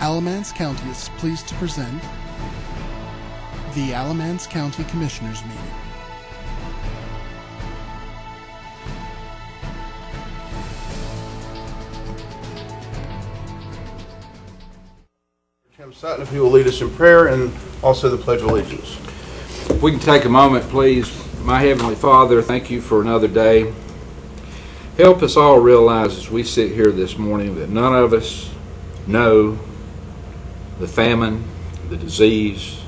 Alamance County is pleased to present the Alamance County Commissioners Meeting. Tim Sutton, if he will lead us in prayer and also the Pledge of Allegiance. If we can take a moment, please. My Heavenly Father, thank you for another day. Help us all realize as we sit here this morning that none of us know the famine, the disease,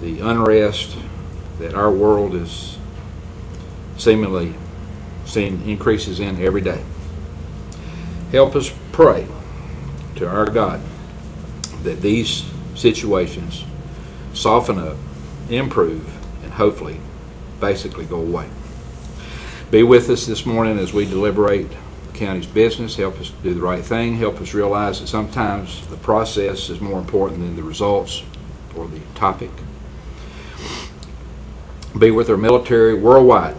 the unrest that our world is seemingly seeing increases in every day. Help us pray to our God that these situations soften up, improve, and hopefully basically go away. Be with us this morning as we deliberate county's business. Help us do the right thing. Help us realize that sometimes the process is more important than the results or the topic. Be with our military worldwide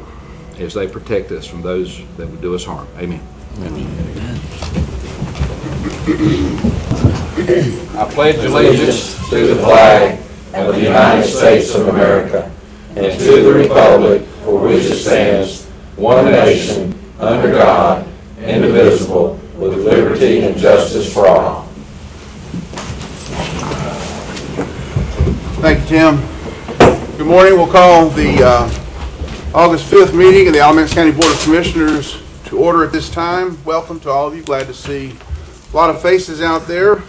as they protect us from those that would do us harm. Amen. Amen. I pledge allegiance to the flag of the United States of America and to the republic for which it stands, one nation, under God, indivisible, with liberty and justice for all. Thank you, Tim. Good morning. We'll call the uh, August 5th meeting of the Alamance County Board of Commissioners to order at this time. Welcome to all of you. Glad to see a lot of faces out there.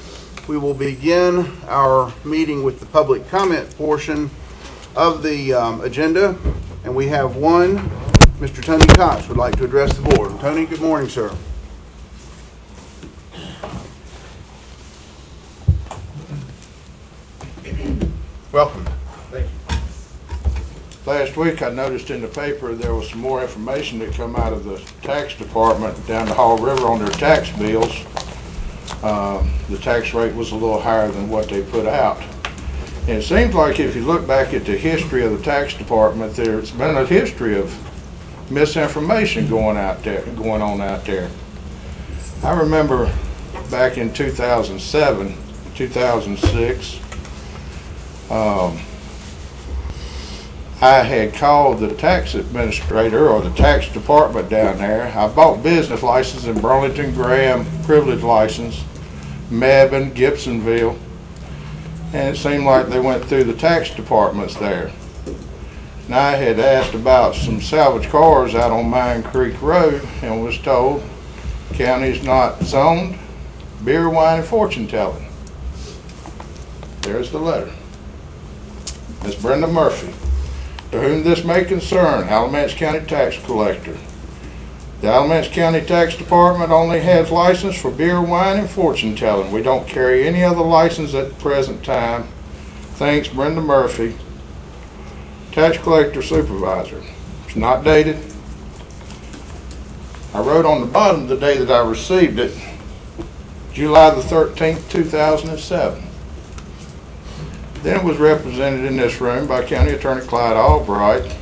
We will begin our meeting with the public comment portion of the um, agenda, and we have one. Mr. Tony Cox would like to address the board. Tony, good morning, sir. Welcome. Thank you. Last week, I noticed in the paper, there was some more information that come out of the tax department down the Hall River on their tax bills. Uh, The tax rate was a little higher than what they put out. And it seems like if you look back at the history of the tax department, there's been a history of misinformation going out there, going on out there. I remember back in 2007, 2006, um, I had called the tax administrator or the tax department down there. I bought business license in Burlington, Graham, privilege license, Mebane, Gibsonville. And it seemed like they went through the tax departments there. And I had asked about some salvage cars out on Mine Creek Road and was told county's not zoned, beer, wine, and fortune telling. There's the letter. Miss Brenda Murphy. To whom this may concern, Alamance County Tax Collector. The Alamance County Tax Department only has license for beer, wine, and fortune telling. We don't carry any other license at the present time. Thanks, Brenda Murphy, Tax Collector Supervisor. It's not dated. I wrote on the bottom the day that I received it, July the 13th, 2007. Then it was represented in this room by County Attorney Clyde Albright.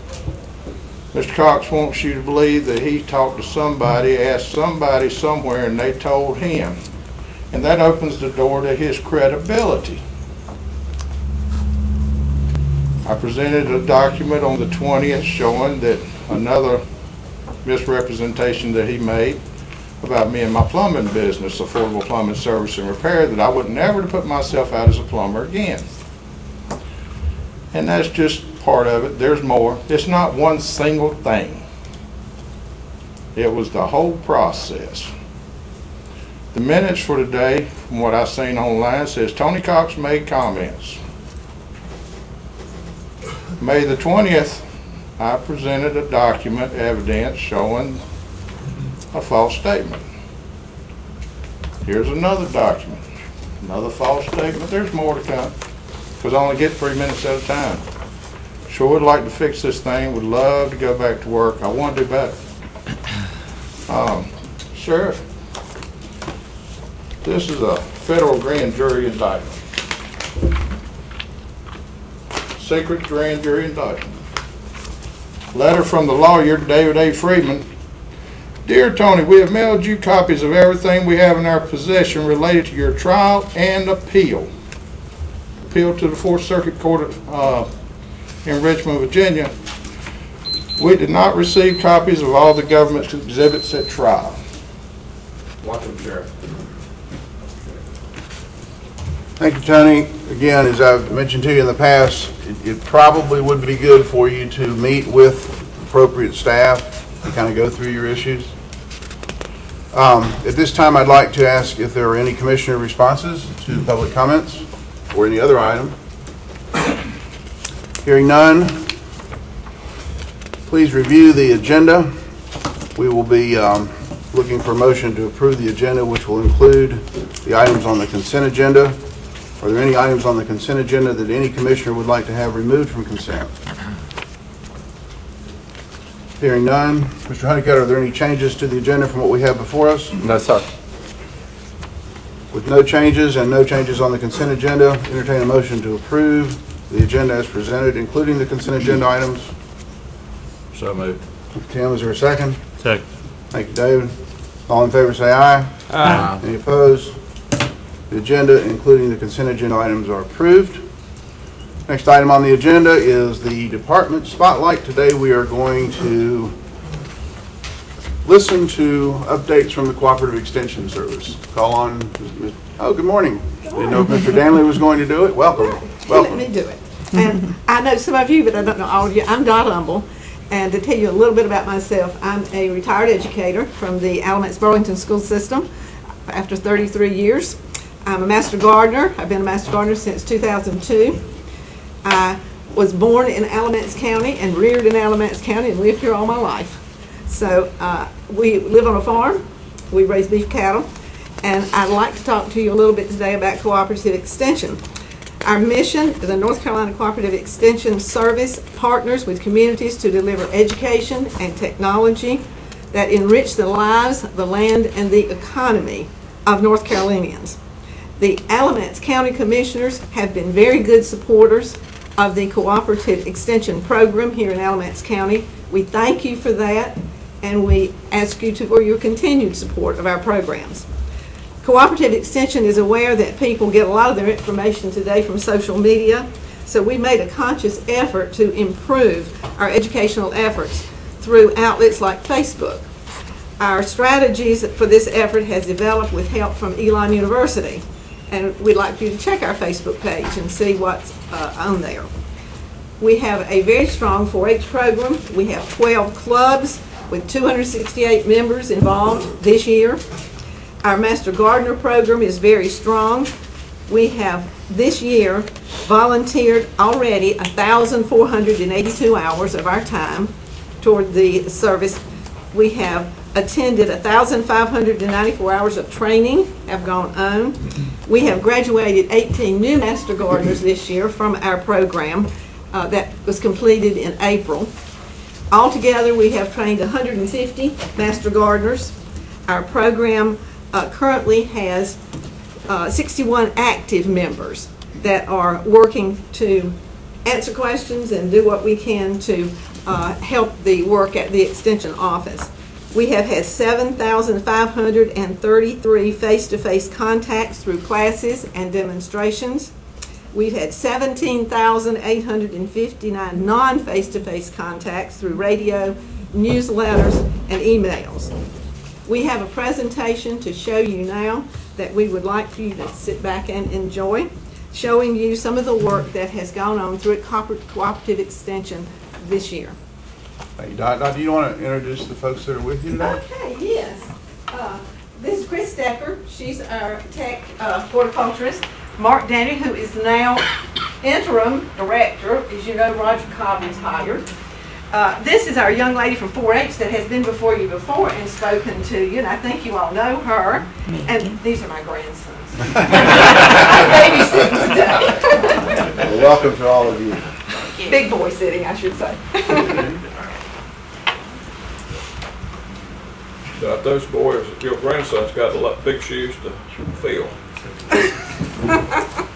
Mr. Cox wants you to believe that he talked to somebody, asked somebody somewhere, and they told him. And that opens the door to his credibility. I presented a document on the 20th showing that another misrepresentation that he made about me and my plumbing business, Affordable Plumbing Service and Repair, that I would never put myself out as a plumber again. And that's just part of it. There's more. It's not one single thing. It was the whole process. The minutes for today, from what I've seen online, says Tony Cox made comments. May the 20th, I presented a document, evidence showing a false statement. Here's another document, another false statement. There's more to come because I only get three minutes at a time. Sure would like to fix this thing, would love to go back to work. I want to do better. Um, Sheriff, this is a federal grand jury indictment. Secret grand jury indictment. Letter from the lawyer, David A. Friedman, Dear Tony, we have mailed you copies of everything we have in our possession related to your trial and appeal. Appeal to the Fourth Circuit Court uh, in Richmond, Virginia. We did not receive copies of all the government's exhibits at trial. Welcome, Sheriff. Thank you, Tony. Again, as I've mentioned to you in the past, it- it probably would be good for you to meet with appropriate staff to kind of go through your issues. Um, At this time, I'd like to ask if there are any commissioner responses to public comments or any other item. Hearing none, please review the agenda. We will be um, looking for a motion to approve the agenda, which will include the items on the consent agenda. Are there any items on the consent agenda that any commissioner would like to have removed from consent? Hearing none. Mr. Honeycutt, are there any changes to the agenda from what we have before us? No, sir. With no changes and no changes on the consent agenda, entertain a motion to approve the agenda as presented, including the consent agenda items. So moved. Tim, is there a second? Second. Thank you, David. All in favor, say aye. Aye. Any opposed? The agenda, including the consent agenda items, are approved. Next item on the agenda is the department spotlight. Today, we are going to listen to updates from the Cooperative Extension Service. Call on, oh, good morning. Didn't know Mr. Danley was going to do it. Welcome. Let Welcome. me do it. And I know some of you, but I don't know all of you. I'm Dot Humble. And to tell you a little bit about myself, I'm a retired educator from the Alamance Burlington School System after 33 years. I'm a master gardener. I've been a master gardener since 2002. I was born in Alamance County and reared in Alamance County and lived here all my life. So uh, we live on a farm. We raise beef cattle. And I'd like to talk to you a little bit today about cooperative extension. Our mission, the North Carolina Cooperative Extension Service partners with communities to deliver education and technology that enrich the lives, the land, and the economy of North Carolinians. The Alamance County Commissioners have been very good supporters of the Cooperative Extension Program here in Alamance County. We thank you for that, and we ask you to, for your continued support of our programs. Cooperative Extension is aware that people get a lot of their information today from social media, so we made a conscious effort to improve our educational efforts through outlets like Facebook. Our strategies for this effort has developed with help from Elon University, and we'd like you to check our Facebook page and see what's uh, on there. We have a very strong 4-H program. We have 12 clubs with 268 members involved this year. Our Master Gardener program is very strong. We have this year volunteered already 1,482 hours of our time toward the service. We have attended 1,594 hours of training have gone on. We have graduated 18 new Master Gardeners this year from our program uh, that was completed in April. Altogether, we have trained 150 Master Gardeners. Our program uh, currently has uh, 61 active members that are working to answer questions and do what we can to uh, help the work at the Extension Office. We have had 7,533 face-to-face contacts through classes and demonstrations. We've had 17,859 non-face-to-face contacts through radio, newsletters, and emails. We have a presentation to show you now that we would like for you to sit back and enjoy, showing you some of the work that has gone on through Cooper- Cooperative Extension this year. Thank you, Dot. Dot, do you want to introduce the folks that are with you today? Okay, yes. Uh, This is Chris Decker. She's our tech uh, horticulturist. Mark Danny, who is now interim director. As you know, Roger Cobb is hired. Uh, This is our young lady from 4-H that has been before you before and spoken to you, and I think you all know her. And these are my grandsons. Babysitting today. Well, Welcome to all of you. Big boy sitting, I should say. Got those boys, your grandson's got a lot, big shoes to fill.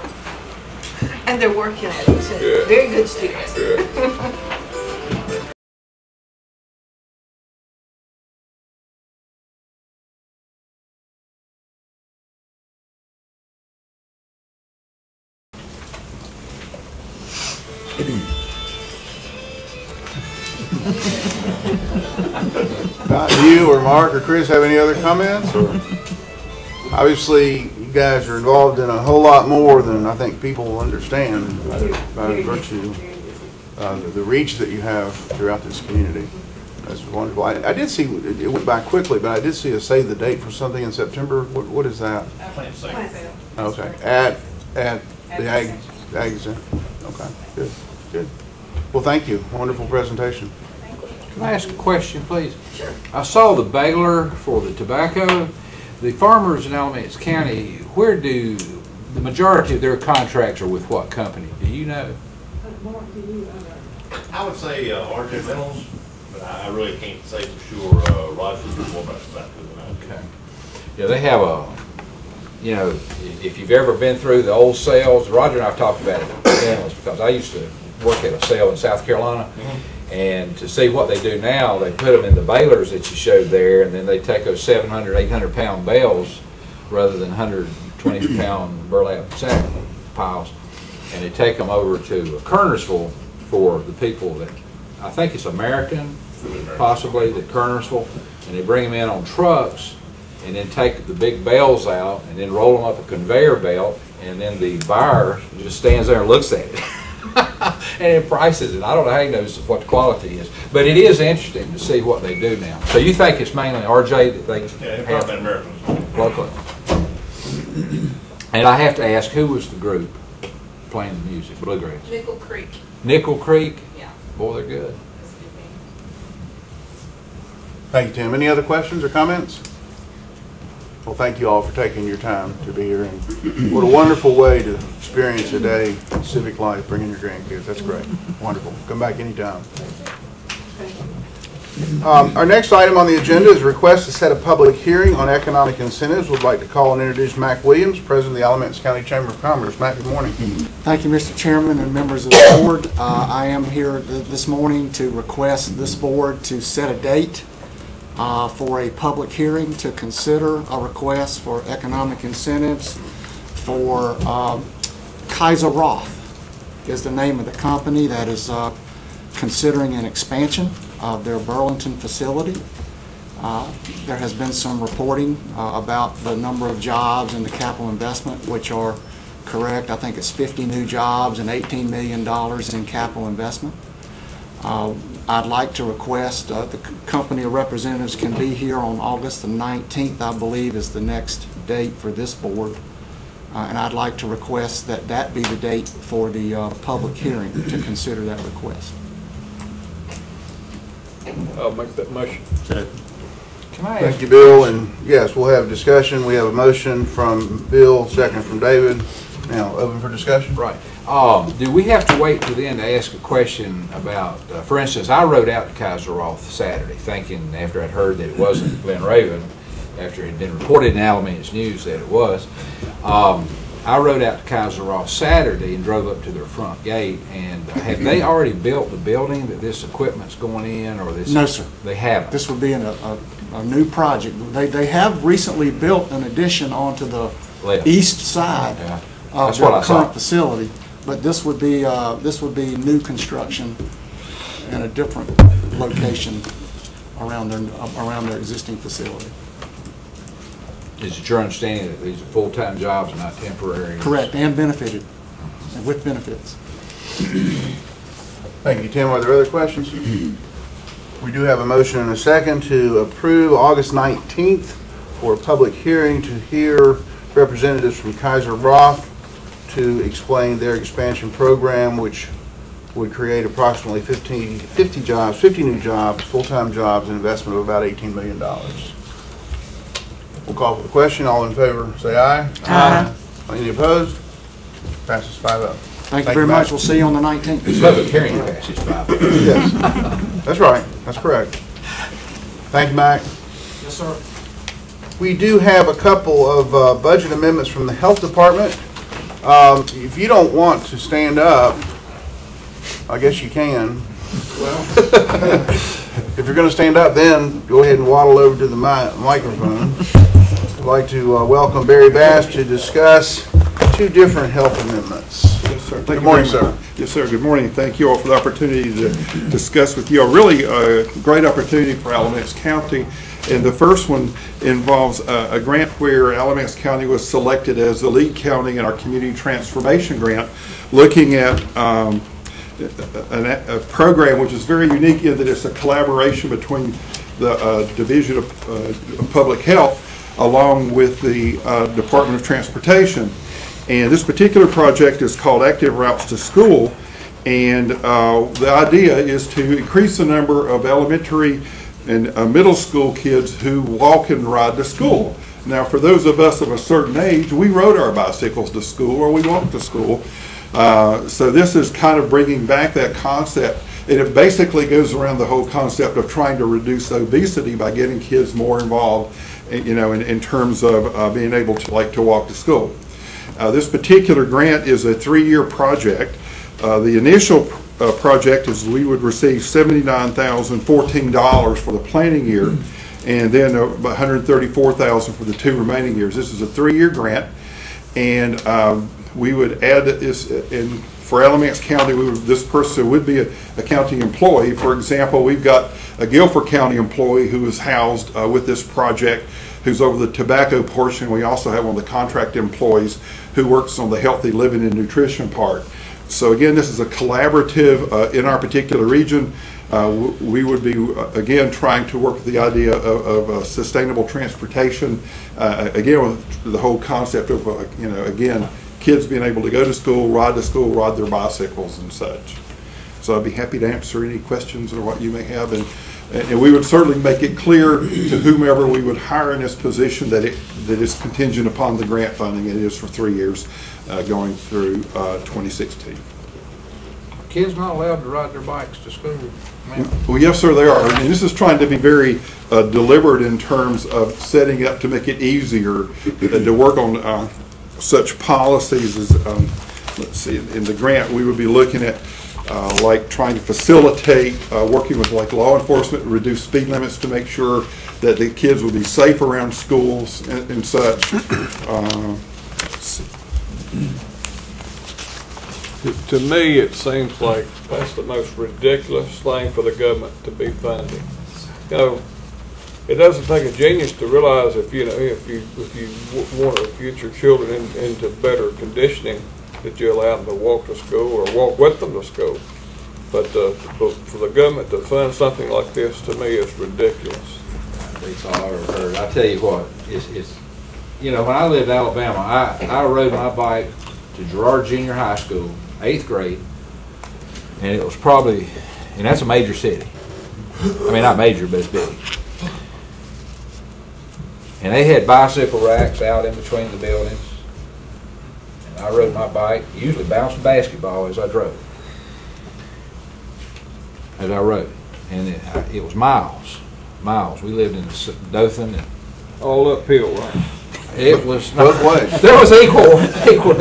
And they're working at it too. Good. Very good students. Good. Mark or Chris have any other comments? or- Obviously, you guys are involved in a whole lot more than I think people understand by virtue of the- the reach that you have throughout this community. That's wonderful. I I did see, it it went by quickly, but I did see a save the date for something in September. What What is that? Plant sale. Okay, at, at the Ag, Ag Center. Okay, good, good. Well, thank you. Wonderful presentation. Can I ask a question, please? Sure. I saw the baler for the tobacco. The farmers in Alamance County, where do, the majority of their contracts are with what company? Do you know? I would say uh, RJ Reynolds, but I I really can't say for sure. Uh, Roger knows more about tobacco than I do. Okay. Yeah, they have a, you know, if you've ever been through the old sales, Roger and I have talked about it because I used to work at a sale in South Carolina. And to see what they do now, they put them in the balers that you showed there, and then they take those 700, 800 pound bales rather than 120 pound burlap sack piles. And they take them over to Kernersville for the people that, I think it's American, possibly, the Kernersville, and they bring them in on trucks, and then take the big bales out, and then roll them up a conveyor belt, and then the buyer just stands there and looks at it. And then prices it. I don't know how he knows what the quality is, but it is interesting to see what they do now. So you think it's mainly RJ that they Yeah, they've been Americans. locally? And I have to ask, who was the group playing the music, bluegrass? Nickel Creek, Nickel Creek? yeah. Boy, they're good. that's a good thing. Thank you, Tim. Any other questions or comments? Well, thank you all for taking your time to be here, and what a wonderful way to experience a day in civic life, bringing your grandkids. That's great. Wonderful. Come back anytime. Um, Our next item on the agenda is request to set a public hearing on economic incentives. We'd like to call and introduce Mac Williams, President of the Alamance County Chamber of Commerce. Mac, good morning. Thank you, Mr. Chairman and members of the board. Uh, I am here th- this morning to request this board to set a date uh, for a public hearing to consider a request for economic incentives for um, Kayser-Roth is the name of the company that is uh, considering an expansion of their Burlington facility. Uh, There has been some reporting uh, about the number of jobs and the capital investment, which are correct. I think it's 50 new jobs and $18 million in capital investment. Uh, I'd like to request, uh, the c- company representatives can be here on August the 19th, I believe, is the next date for this board. Uh, And I'd like to request that that be the date for the uh, public hearing to consider that request. I'll make that motion. Second. Can I Thank you, Bill, and yes, we'll have a discussion. We have a motion from Bill, second from David. Now, open for discussion? Right. Um, do we have to wait till then to ask a question about, uh, for instance, I rode out to Kayser-Roth Saturday thinking, after I'd heard that it wasn't Glen Raven, after it had been reported in Alamance News that it was, um, I rode out to Kayser-Roth Saturday and drove up to their front gate, and uh, have they already built the building that this equipment's going in, or this? No, sir. They haven't? This would be in a, a, a new project. They, they have recently built an addition onto the Left. east side Yeah. of That's what I their current facility. But this would be, uh, this would be new construction in a different location around their, around their existing facility. Is it your understanding that these are full-time jobs and not temporary? Correct, and benefited, and with benefits. Thank you, Tim. Are there other questions? We do have a motion and a second to approve August 19th for a public hearing to hear representatives from Kayser-Roth to explain their expansion program, which would create approximately 50, 50 jobs, 50 new jobs, full-time jobs, and investment of about $18 million. We'll call for the question. All in favor, say aye. Aye. Any opposed? Passes oh. 5-0. Thank you very much, we'll see you on the 19th. Public hearing passes five. Yes, that's right, that's correct. Thank you, Mike. Yes, sir. We do have a couple of uh, budget amendments from the Health Department. Um, If you don't want to stand up, I guess you can. Well, if you're going to stand up, then go ahead and waddle over to the mi- microphone. I'd like to uh, welcome Barry Bass to discuss two different health amendments. Yes, sir. Thank Good morning, sir. Yes, sir. Good morning. Thank you all for the opportunity to discuss with you. A really uh, great opportunity for Alamance County. And the first one involves uh, a grant where Alamance County was selected as the lead county in our community transformation grant, looking at um, a, a program which is very unique in that it's a collaboration between the uh, Division of, uh, of Public Health along with the uh, Department of Transportation. And this particular project is called Active Routes to School. And uh, the idea is to increase the number of elementary and uh, middle school kids who walk and ride to school. Now, for those of us of a certain age, we rode our bicycles to school or we walked to school. Uh, so this is kind of bringing back that concept. And it basically goes around the whole concept of trying to reduce obesity by getting kids more involved, eh, you know, in, in terms of uh, being able to like to walk to school. Uh, this particular grant is a three-year project. Uh, the initial uh, project is we would receive $79,014 for the planning year and then uh, about 134,000 for the two remaining years. This is a three-year grant and um, we would add this in for Alamance County, would, this person would be a, a county employee. For example, we've got a Guilford County employee who is housed uh, with this project who's over the tobacco portion. We also have one of the contract employees who works on the healthy living and nutrition part. So again, this is a collaborative uh, in our particular region. Uh, we would be, uh, again, trying to work with the idea of, of uh, sustainable transportation. Uh, again, with the whole concept of, you know, again, kids being able to go to school, ride to school, ride their bicycles and such. So I'd be happy to answer any questions or what you may have. And, and we would certainly make it clear to whomever we would hire in this position that it, that it's contingent upon the grant funding. It is for three years, going through, uh, 2016. Kids not allowed to ride their bikes to school. ma'am. Well, yes, sir, they are. And this is trying to be very uh, deliberate in terms of setting up to make it easier uh, to work on uh, such policies as, um, let's see, in the grant, we would be looking at uh, like trying to facilitate, uh, working with like law enforcement, reduce speed limits to make sure that the kids will be safe around schools and and such. Uh, To- me, it seems like that's the most ridiculous thing for the government to be funding. You know, it doesn't take a genius to realize if, you know, if you, if you want to get your children in- into better conditioning, that you allow them to walk to school or walk with them to school. But, uh, for the government to fund something like this, to me, is ridiculous. That's all I heard. I tell you what, it's, it's, you know, when I lived in Alabama, I, I rode my bike to Gerard Junior High School, eighth grade, and it was probably, and that's a major city. I mean, not major, but it's big. And they had bicycle racks out in between the buildings. And I rode my bike, usually bounced basketball as I drove. As I rode. And it, it was miles, miles. We lived in Dothan and All uphill, right? It was. Both ways. There was equal, equal,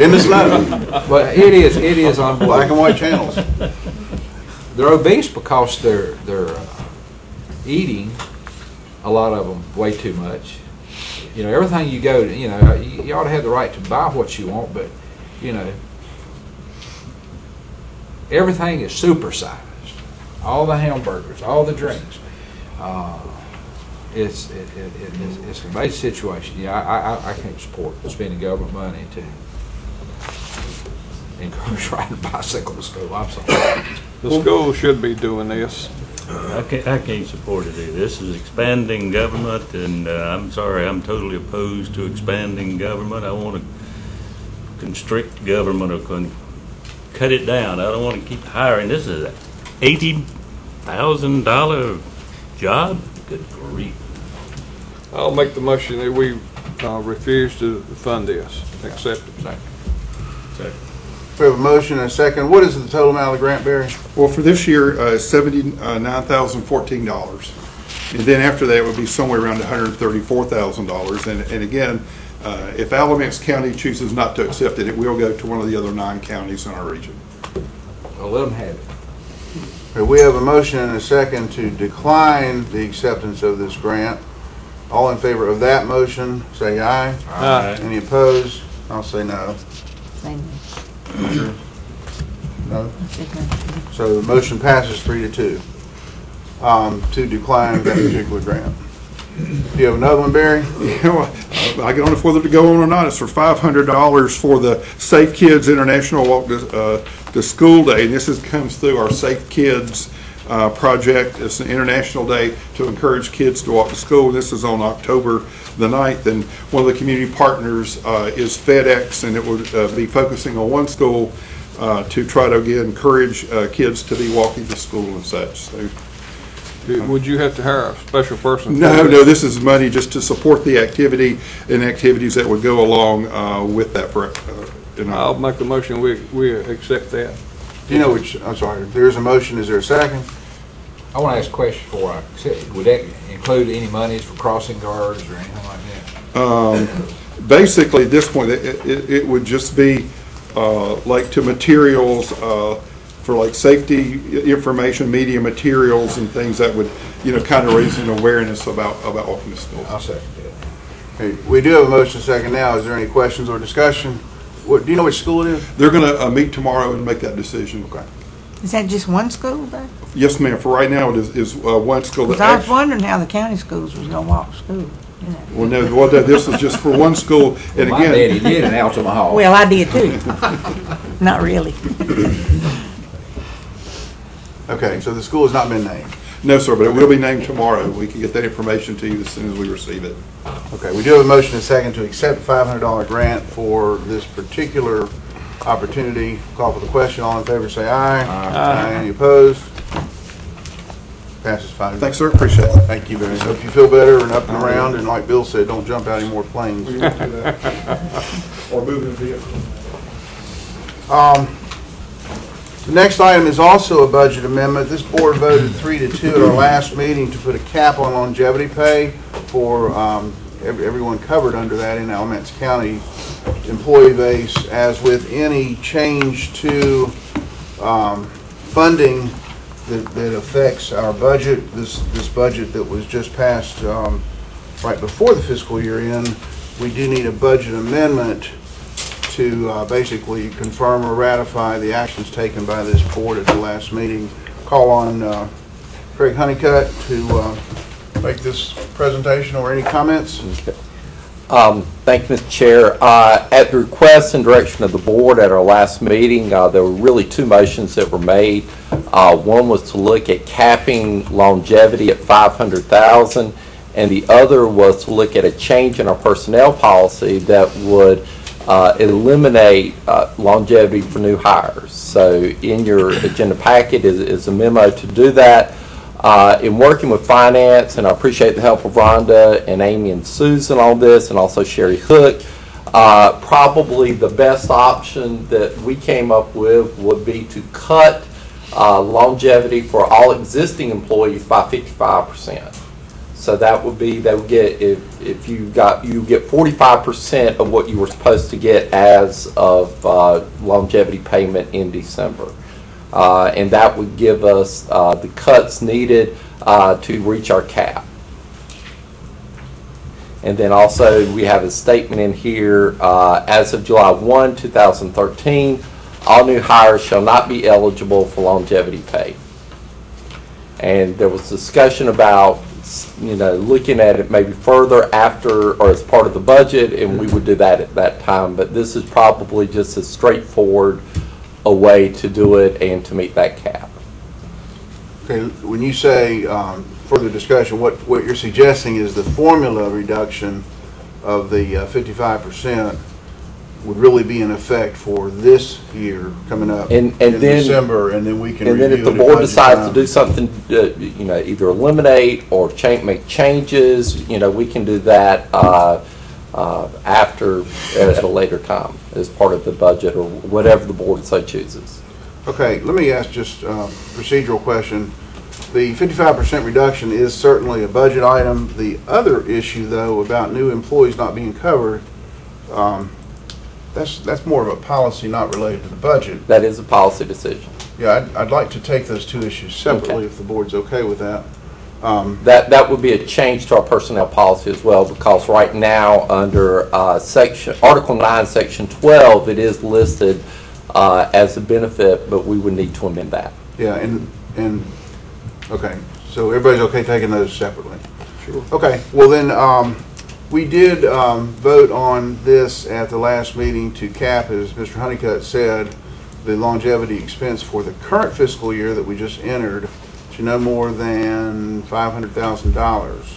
In the snow, but it is, it is on black and white channels. They're obese because they're, they're uh, eating, a lot of them, way too much. You know, everything you go to, you know, you, you ought to have the right to buy what you want, but, you know, everything is supersized. All the hamburgers, all the drinks. Uh, It's, it, it, it- it's, it's a bad situation. Yeah, I, I, I can't support spending government money to encourage riding a bicycle to school. I'm sorry. The school should be doing this. I can't, I can't support it either. This is expanding government, and uh, I'm sorry, I'm totally opposed to expanding government. I want to constrict government or con- cut it down. I don't want to keep hiring. This is a eighty thousand dollar job? Good grief. I'll make the motion that we uh, refuse to fund this, accept it. We have a motion and a second. What is the total amount of the grant, Barry? Well, for this year, uh, seventy-nine thousand fourteen dollars. And then after that it would be somewhere around hundred and thirty-four thousand dollars. And, and again, uh, if Alamance County chooses not to accept it, it will go to one of the other nine counties in our region. Well, let them have it. Okay, We have a motion and a second to decline the acceptance of this grant. All in favor of that motion, say aye. Aye. Any opposed? I'll say no. No? So the motion passes three to two, um, to decline that particular grant. You have another one, Barry? You know, I don't know if whether to go on or not. It's for five hundred dollars for the Safe Kids International Walk to, uh, to School Day. And this is, comes through our Safe Kids, uh, project. It's an international day to encourage kids to walk to school. This is on October the 9th. And one of the community partners, uh, is FedEx and it would, uh, be focusing on one school, uh, to try to again encourage, uh, kids to be walking to school and such. So, Would you have to hire a special person? for no, this? no, this is money just to support the activity and activities that would go along uh, with that for, uh, you know. I'll make a motion, we, we accept that. Do you know which, I'm sorry, if there's a motion, is there a second? I want to ask a question before I, accept. would that include any monies for crossing guards or anything like that? Um, Basically, at this point, it, it it would just be uh, like to materials uh, for like safety information, media materials and things that would, you know, kind of raise an awareness about, about walking to school. I'll second that. Okay, We do have a motion second now. Is there any questions or discussion? What, do you know which school it is? They're going to meet tomorrow and make that decision. Okay. Is that just one school though? Yes, ma'am, for right now, it is, is uh, one school that I was wondering how the county schools was gonna walk to school. you. Well, no, well, this is just for one school, and My daddy again, did in Altima Hall. Well, I did too. Not really. Okay, so the school has not been named. no, sir, but it will be named tomorrow. We can get that information to you as soon as we receive it. Okay, we do have a motion and second to accept $500 grant for this particular opportunity. Call for the question. All in favor, say aye. Aye. Any opposed? Passes five to Thanks, sir, appreciate it. Thank you, Barry. Hope you feel better and up and around, and like Bill said, don't jump out any more planes. Or moving vehicle. Um, The next item is also a budget amendment. This board voted three to two at our last meeting to put a cap on longevity pay for um, ev- everyone covered under that in Alamance County employee base, as with any change to um, funding that that affects our budget, this, this budget that was just passed um, right before the fiscal year end, we do need a budget amendment to uh, basically confirm or ratify the actions taken by this board at the last meeting. Call on uh, Craig Honeycutt to uh, make this presentation or any comments. Um, Thank you, Mr. Chair. Uh, At the request and direction of the board at our last meeting, uh, there were really two motions that were made. Uh, One was to look at capping longevity at 500,000, and the other was to look at a change in our personnel policy that would uh, eliminate uh, longevity for new hires. So in your agenda packet is is a memo to do that. Uh, In working with finance, and I appreciate the help of Rhonda and Amy and Susan on this, and also Sherry Hook, uh, probably the best option that we came up with would be to cut uh, longevity for all existing employees by 55%. So that would be, they would get, if, if you got, you get 45% of what you were supposed to get as of uh, longevity payment in December. Uh, And that would give us uh, the cuts needed uh, to reach our cap. And then also, we have a statement in here, uh, as of July 1, 2013, all new hires shall not be eligible for longevity pay. And there was discussion about, you know, looking at it maybe further after or as part of the budget, and we would do that at that time. But this is probably just as straightforward a way to do it and to meet that cap. Okay, when you say um, further discussion, what, what you're suggesting is the formula reduction of the uh, 55% would really be in effect for this year coming up in And- and then- December, and then we can And review then if the board budget decides to time. do something, uh, you know, either eliminate or change, make changes, you know, we can do that uh, uh, after, at at a later time, as part of the budget or whatever the board so chooses. Okay, let me ask just a procedural question. The 55% reduction is certainly a budget item. The other issue, though, about new employees not being covered, um, that's, that's more of a policy not related to the budget. That is a policy decision. Yeah, I'd, I'd like to take those two issues separately, if the board's okay with that. Um, That, that would be a change to our personnel policy as well, because right now, under uh, section, Article 9, Section 12, it is listed uh, as a benefit, but we would need to amend that. Yeah, and, and, okay, so everybody's okay taking those separately? Sure. Okay, well then, um, we did, um, vote on this at the last meeting to cap, as Mr. Honeycutt said, the longevity expense for the current fiscal year that we just entered to no more than five hundred thousand dollars.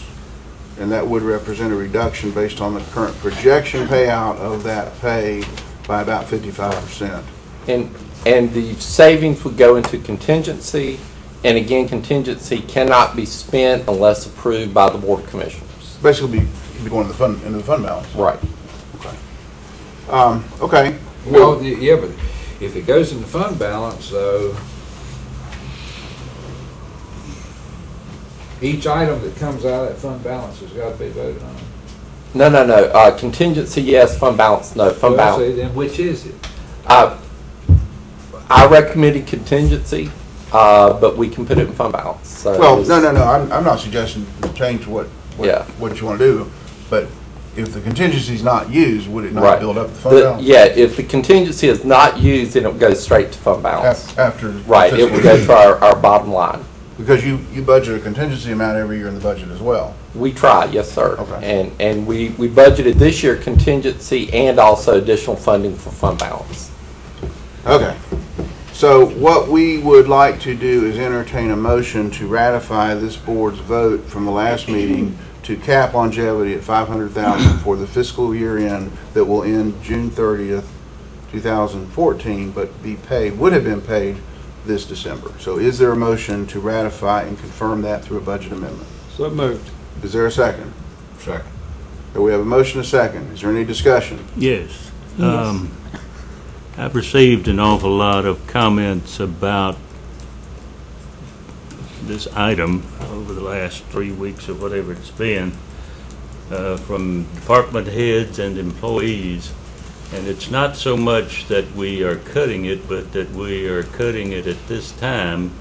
And that would represent a reduction based on the current projection payout of that pay by about fifty-five percent. And, and the savings would go into contingency, and again, contingency cannot be spent unless approved by the Board of Commissioners. Basically, be, be going to the fund, into the fund balance. Right. Um, okay, Well, the- yeah, but if it goes in the fund balance, though, each item that comes out of that fund balance has got to be voted on. No, no, no, uh, contingency, yes, fund balance, no, fund Well, see, balance. Then which is it? Uh, I recommended contingency, uh, but we can put it in fund balance, so. well, no, no, no, I'm, I'm not suggesting to change what, what, Yeah. what you want to do, but if the contingency's not used, would it not Right. build up the fund The- balance? Yeah, if the contingency is not used, then it goes straight to fund balance. Af- After. Right, it would go to our, our bottom line. Because you, you budget a contingency amount every year in the budget as well. We try, yes, sir. Okay. And, and we, we budgeted this year contingency and also additional funding for fund balance. Okay. So what we would like to do is entertain a motion to ratify this board's vote from the last meeting to cap longevity at five hundred thousand for the fiscal year end that will end June thirtieth, two thousand fourteen, but be paid, would have been paid this December. So is there a motion to ratify and confirm that through a budget amendment? So moved. Is there a second? Second. Okay, We have a motion, a second. Is there any discussion? Yes. Um, I've received an awful lot of comments about this item over the last three weeks or whatever it's been, uh, from department heads and employees. And it's not so much that we are cutting it, but that we are cutting it at this time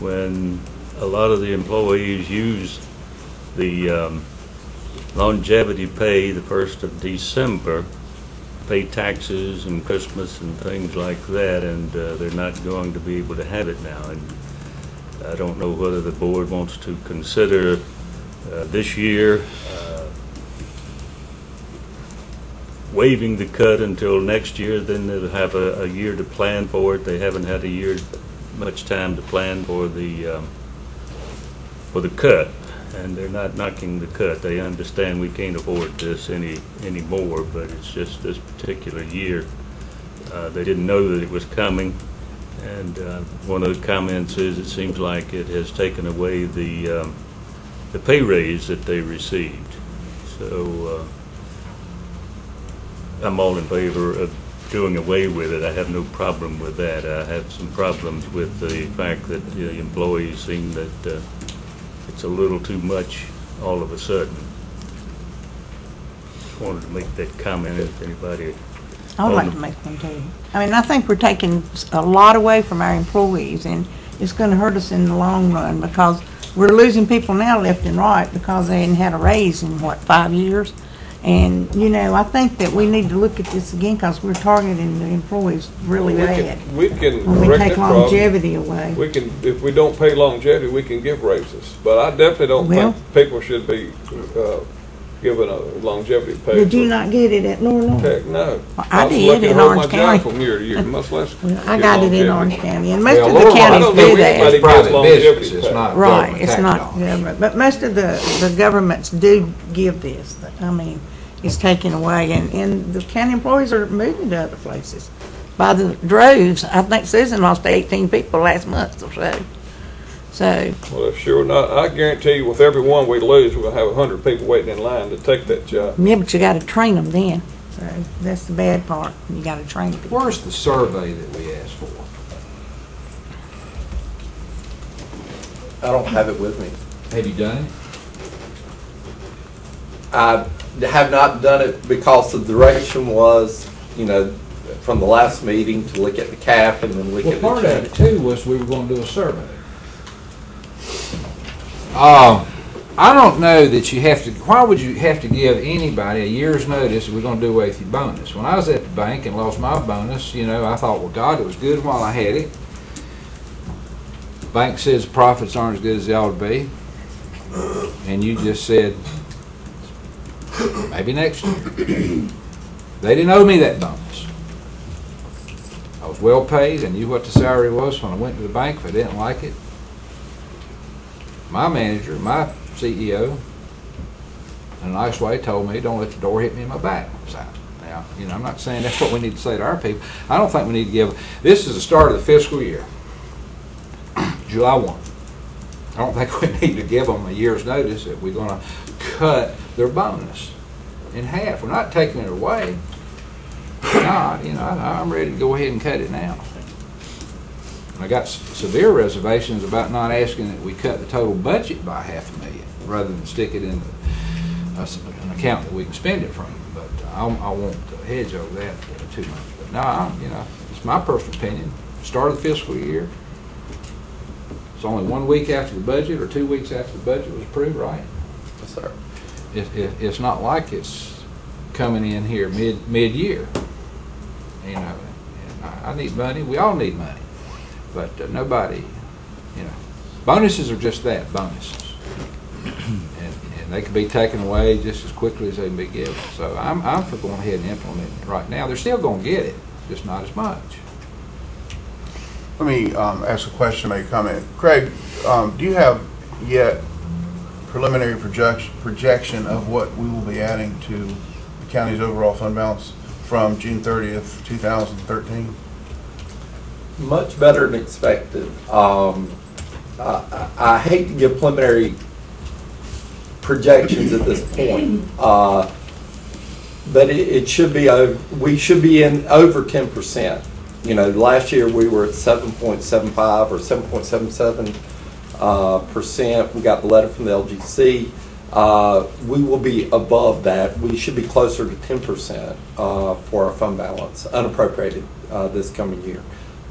when a lot of the employees use the um, longevity pay the first of December, pay taxes and Christmas and things like that, and uh, they're not going to be able to have it now. And I don't know whether the board wants to consider uh, this year uh, waiving the cut until next year, then they'll have a, a year to plan for it. They haven't had a year, much time to plan for the, um, for the cut, and they're not knocking the cut. They understand we can't afford this any, anymore, but it's just this particular year. Uh, They didn't know that it was coming, and uh, one of those comments is, it seems like it has taken away the, um, the pay raise that they received. So uh, I'm all in favor of doing away with it. I have no problem with that. I have some problems with the fact that the employees seem that uh, it's a little too much all of a sudden. Just Wanted to make that comment if anybody. I would like to make one too. I mean, I think we're taking a lot away from our employees, and it's gonna hurt us in the long run, because we're losing people now left and right, because they hadn't had a raise in, what, five years? And, you know, I think that we need to look at this again, because we're targeting the employees really We bad. can- We can When we correct take that problem. longevity away. We can, if we don't pay longevity, we can give raises. But I definitely don't Well- think people should be uh, given a longevity pay. Did you for- not get it at Normal? Heck, no. Well, I was did lucky to in hold Orange my job County. From year to year, much less. Well, I get got it in longevity. Orange County, and most Well, of the Laura, I counties don't know do that. anybody It's private gets business, it's not Right, government it's tax not dollars. government, but most of the, the governments do give this. I mean, it's taken away, and, and the county employees are moving to other places. By the droves, I think Susan lost eighteen people last month or so. So, Well, if sure not, I guarantee you with every one we lose, we'll have a hundred people waiting in line to take that job. yeah, but you gotta train them then. So, that's the bad part. You gotta train people. Where's the survey that we asked for? I don't have it with me. Have you done it? I have not done it because the direction was, you know, from the last meeting to look at the cap and then look Well, at part the of it check. too was we were gonna do a survey. Um, I don't know that you have to, why would you have to give anybody a year's notice if we're gonna do away with your bonus? When I was at the bank and lost my bonus, you know, I thought, well, God, it was good while I had it. Bank says profits aren't as good as they ought to be. And you just said, maybe next year. They didn't owe me that bonus. I was well paid and knew what the salary was when I went to the bank if I didn't like it. My manager, my CEO, in a nice way, told me, don't let the door hit me in my back. So, Now, you know, I'm not saying that's what we need to say to our people. I don't think we need to give, this is the start of the fiscal year, July 1. I don't think we need to give them a year's notice that we're gonna cut their bonus in half. We're not taking it away. God, you know, I'm ready to go ahead and cut it now. I got severe reservations about not asking that we cut the total budget by half a million, rather than stick it in uh, s- an account that we can spend it from. But uh, I, I won't hedge over that uh, too much. But no, I, you know, it's my personal opinion. Start of the fiscal year. It's only one week after the budget, or two weeks after the budget was approved, right? Yes, sir. It, it, it's not like it's coming in here mid, mid-year. You know, I, I need money, we all need money, but uh, nobody, you know, bonuses are just that, bonuses. And, and they can be taken away just as quickly as they can be given. So I'm, I'm for going ahead and implementing it right now. They're still gonna get it, just not as much. Let me um, ask a question, make a comment. Craig, um, do you have yet preliminary projection, projection of what we will be adding to the county's overall fund balance from June 30th, 2013? Much better than expected. Um, I, I hate to give preliminary projections at this point, uh, but it, it should be, ov- we should be in over ten percent. You know, last year we were at seven point seven five or seven point seven seven uh, percent. We got the letter from the LGC. Uh, We will be above that. We should be closer to ten percent uh, for our fund balance, unappropriated, uh, this coming year.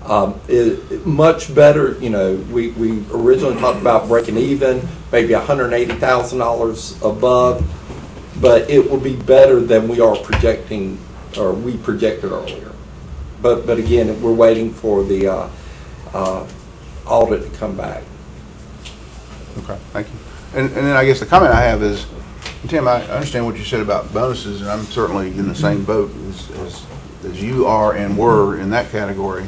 Um, it, it- much better, you know, we, we originally talked about breaking even, maybe hundred and eighty thousand dollars above, but it will be better than we are projecting, or we projected earlier. But, but again, we're waiting for the, uh, uh, audit to come back. Okay, thank you. And, and then I guess the comment I have is, Tim, I understand what you said about bonuses, and I'm certainly in the same boat as, as, as you are and were in that category.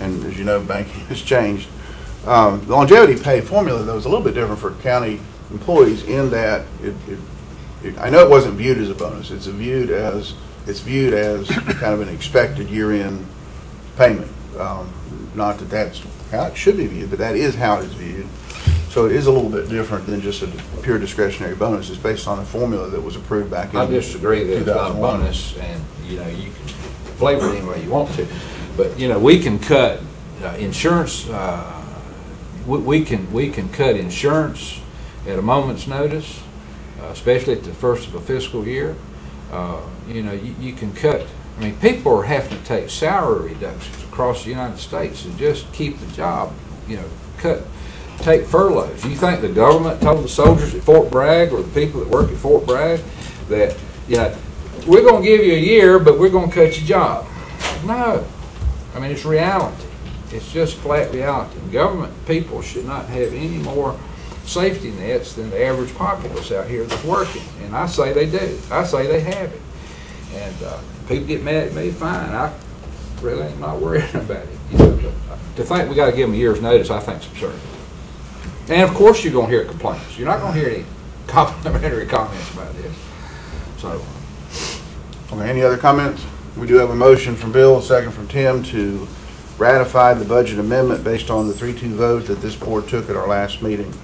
And as you know, banking has changed. Um, the longevity pay formula, though, is a little bit different for county employees in that it, it, it, I know it wasn't viewed as a bonus. It's viewed as, it's viewed as kind of an expected year-end payment. Um, Not that that's how it should be viewed, but that is how it is viewed. So it is a little bit different than just a pure discretionary bonus. It's based on a formula that was approved back in I disagree that it's not a 2001. bonus, and, you know, you can flavor it any way you want to. But, you know, we can cut uh, insurance, uh, we we can, we can cut insurance at a moment's notice, uh, especially at the first of a fiscal year. Uh, You know, you you can cut, I mean, people are having to take salary reductions across the United States to just keep the job, you know, cut, take furloughs. You think the government told the soldiers at Fort Bragg or the people that work at Fort Bragg that, you know, we're gonna give you a year, but we're gonna cut your job? No. I mean, it's reality. It's just flat reality. And Government people should not have any more safety nets than the average populace out here that's working. And I say they do. I say they have it. And uh, people get mad at me, fine. I really am not worried about it. You know, uh, to think we gotta give them a year's notice, I think is absurd. And of course, you're gonna hear complaints. You're not gonna hear any complimentary comments about this. So, Okay, any other comments? We do have a motion from Bill, a second from Tim to ratify the budget amendment based on the three-two vote that this board took at our last meeting.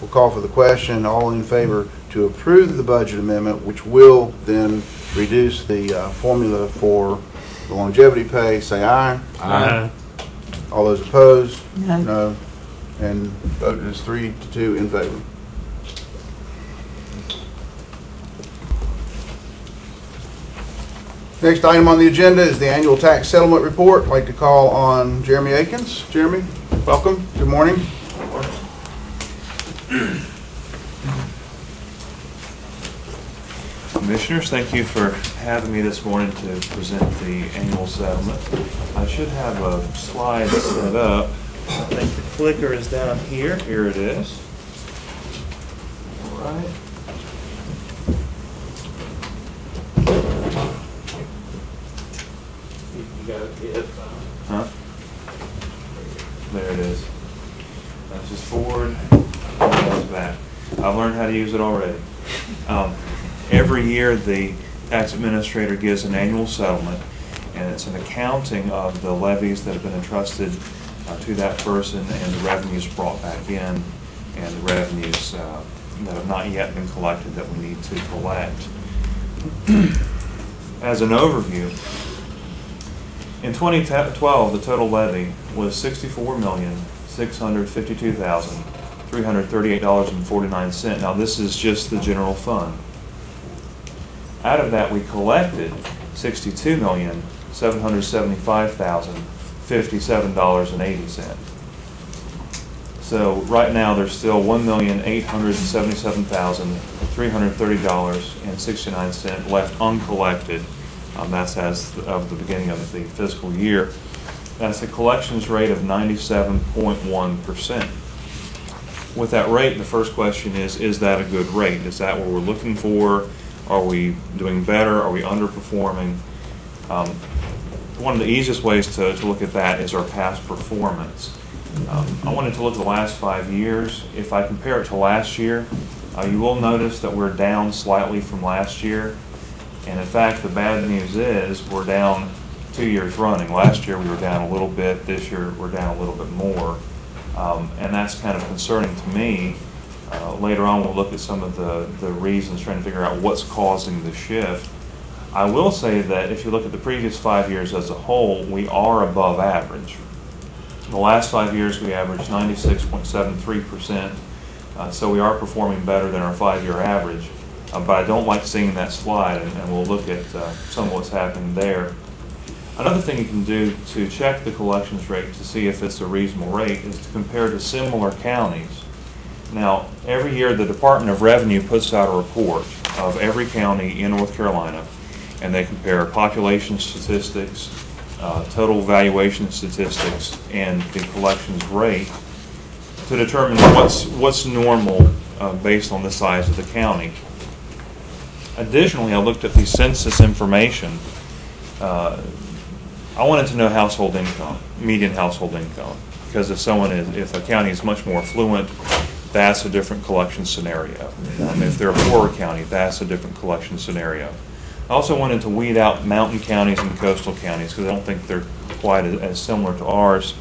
We'll call for the question. All in favor to approve the budget amendment, which will then reduce the uh, formula for the longevity pay, say aye. Aye. All those opposed? No. No. And vote is three to two in favor. Next item on the agenda is the annual tax settlement report. I'd like to call on Jeremy Akins. Jeremy, welcome. Good morning. Commissioners, thank you for having me this morning to present the annual settlement. I should have a slide set up. I think the clicker is down here. Here it is. All right. You got it. Huh? There it is. That's just forward, and goes back. I've learned how to use it already. Um, Every year, the tax administrator gives an annual settlement, and it's an accounting of the levies that have been entrusted uh, to that person and the revenues brought back in and the revenues uh, that have not yet been collected that we need to collect. As an overview, in 2012, the total levy was $64,652,338.49. Now, this is just the general fund. Out of that, we collected $62,775,057.80. So right now, there's still $1,877,330.69 left uncollected. Um, That's as of the beginning of the fiscal year. That's a collections rate of 97.1%. With that rate, the first question is, is that a good rate? Is that what we're looking for? Are we doing better? Are we underperforming? Um, One of the easiest ways to, to look at that is our past performance. Um, I wanted to look at the last five years. If I compare it to last year, uh, you will notice that we're down slightly from last year. And in fact, the bad news is, we're down two years running. Last year, we were down a little bit, this year, we're down a little bit more. Um, And that's kind of concerning to me. Uh, Later on, we'll look at some of the, the reasons, trying to figure out what's causing the shift. I will say that if you look at the previous five years as a whole, we are above average. The last five years, we averaged 96.73%, uh, so we are performing better than our five-year average. Uh, But I don't like seeing that slide, and and we'll look at uh, some of what's happening there. Another thing you can do to check the collections rate to see if it's a reasonable rate is to compare to similar counties. Now, every year, the Department of Revenue puts out a report of every county in North Carolina, and they compare population statistics, uh, total valuation statistics, and the collections rate to determine what's, what's normal uh, based on the size of the county. Additionally, I looked at the census information. Uh, I wanted to know household income, median household income, because if someone is, if a county is much more affluent, that's a different collection scenario. Um, If they're a poorer county, that's a different collection scenario. I also wanted to weed out mountain counties and coastal counties, because I don't think they're quite as- as similar to ours.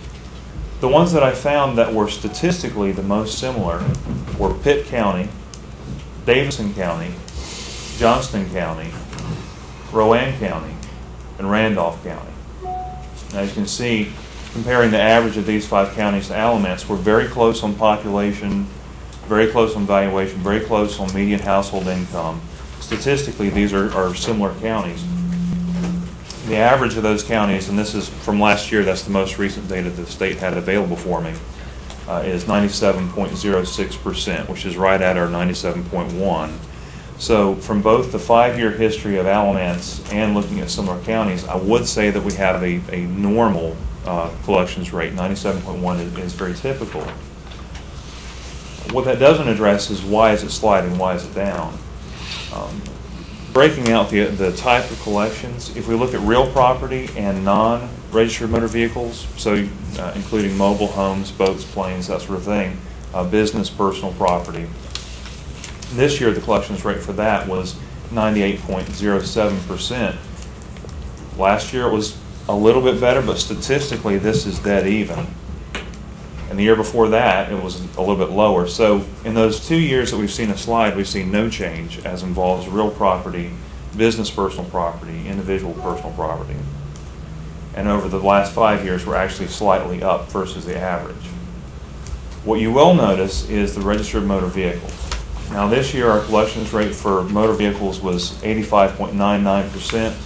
The ones that I found that were statistically the most similar were Pitt County, Davidson County, Johnston County, Rowan County, and Randolph County. As you can see, comparing the average of these five counties to Alamance, we're very close on population, very close on valuation, very close on median household income. Statistically, these are, are similar counties. The average of those counties, and this is from last year, that's the most recent data the state had available for me, uh, is 97.06%, which is right at our 97.1. So from both the five-year history of Alamance and looking at similar counties, I would say that we have a, a normal uh, collections rate. 97.1 is, is very typical. What that doesn't address is why is it sliding, why is it down? Um, breaking out the, the type of collections, if we look at real property and non-registered motor vehicles, so uh, including mobile homes, boats, planes, that sort of thing, uh, business, personal property. This year, the collections rate for that was 98.07%. Last year, it was a little bit better, but statistically, this is dead even. And the year before that, it was a little bit lower. So in those two years that we've seen a slide, we've seen no change as involves real property, business personal property, individual personal property. And over the last five years, we're actually slightly up versus the average. What you will notice is the registered motor vehicles. Now, this year, our collections rate for motor vehicles was 85.99%.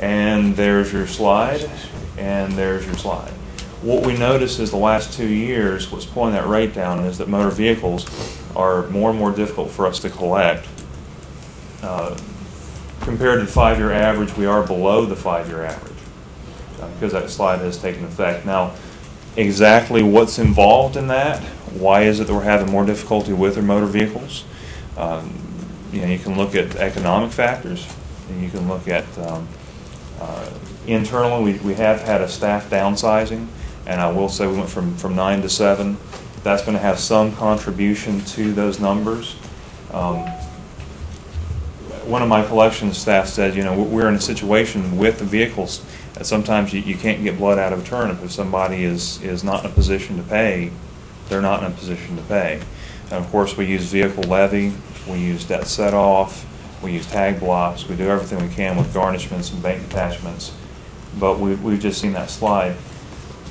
And there's your slide, and there's your slide. What we notice is the last two years, what's pulling that rate down is that motor vehicles are more and more difficult for us to collect. uh, compared to the five-year average, we are below the five-year average uh, because that slide has taken effect. Now, exactly what's involved in that, why is it that we're having more difficulty with our motor vehicles? Um, You know, you can look at economic factors, and you can look at, um, uh, internally, we, we have had a staff downsizing, and I will say we went from, from nine to seven. That's gonna have some contribution to those numbers. Um, one of my collections staff said, you know, we're in a situation with the vehicles that sometimes you, you can't get blood out of a turnip. If somebody is, is not in a position to pay, they're not in a position to pay. And of course, we use vehicle levy, we use debt set off, we use tag blocks, we do everything we can with garnishments and bank attachments. But we, we've just seen that slide.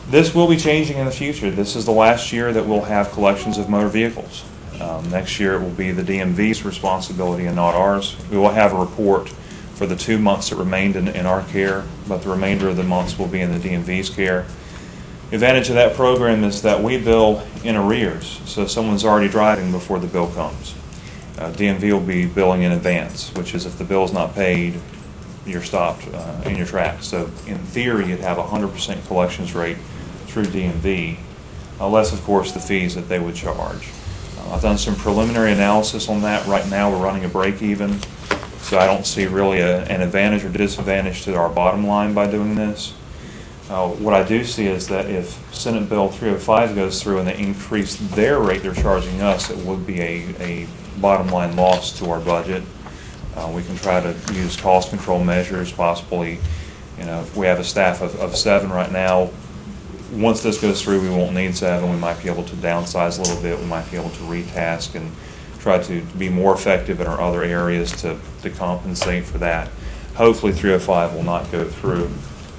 This will be changing in the future. This is the last year that we'll have collections of motor vehicles. Um, Next year, it will be the DMV's responsibility and not ours. We will have a report for the two months that remained in, in our care, but the remainder of the months will be in the DMV's care. The Advantage of that program is that we bill in arrears, so someone's already driving before the bill comes. Uh, DMV will be billing in advance, which is if the bill is not paid, you're stopped uh, in your tracks. So in theory, you'd have a 100% collections rate through DMV, unless, of course, the fees that they would charge. Uh, I've done some preliminary analysis on that. Right now, we're running a break even, so I don't see really a- an advantage or disadvantage to our bottom line by doing this. Uh, What I do see is that if Senate Bill 305 goes through and they increase their rate they're charging us, it would be a, a bottom line loss to our budget. Uh, We can try to use cost control measures, possibly, you know, if we have a staff of, of seven right now, once this goes through, we won't need seven, we might be able to downsize a little bit, we might be able to retask and try to be more effective in our other areas to, to compensate for that. Hopefully 305 will not go through.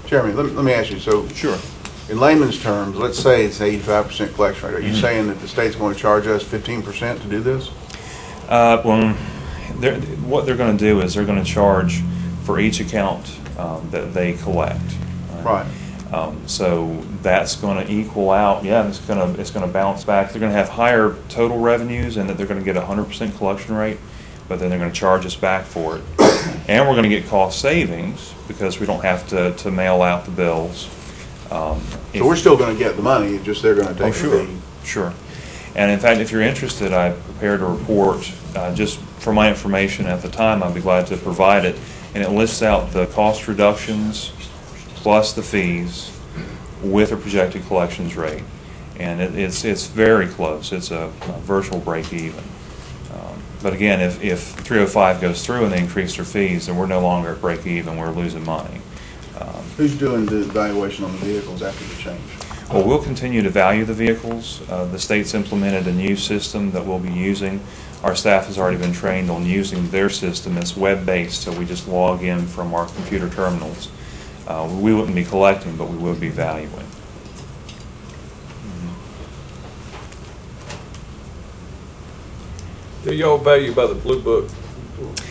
Jeremy, let me, let me ask you, so. Sure. In layman's terms, let's say it's eighty-five percent collection rate. Are you Mhm. saying that the state's going to charge us fifteen percent to do this? Uh, well, they're, what they're gonna do is they're gonna charge for each account, um, that they collect. Right. Um, so that's gonna equal out, yeah, it's gonna, it's gonna bounce back. They're gonna have higher total revenues and that they're gonna get a hundred percent collection rate, but then they're gonna charge us back for it. And we're gonna get cost savings because we don't have to, to mail out the bills. Um, So we're still gonna get the money, just they're gonna Oh, take the sure, sure. And in fact, if you're interested, I prepared a report, uh, just for my information at the time, I'd be glad to provide it. And it lists out the cost reductions plus the fees with a projected collections rate. And it, it's, it's very close, it's a a virtual break even. Um, But again, if, if 305 goes through and they increase their fees, then we're no longer at break even, we're losing money. Um, Who's doing the evaluation on the vehicles after the change? well, we'll continue to value the vehicles. Uh, The state's implemented a new system that we'll be using. Our staff has already been trained on using their system. It's web-based, so we just log in from our computer terminals. Uh, We wouldn't be collecting, but we would be valuing. Do y'all value by the Blue Book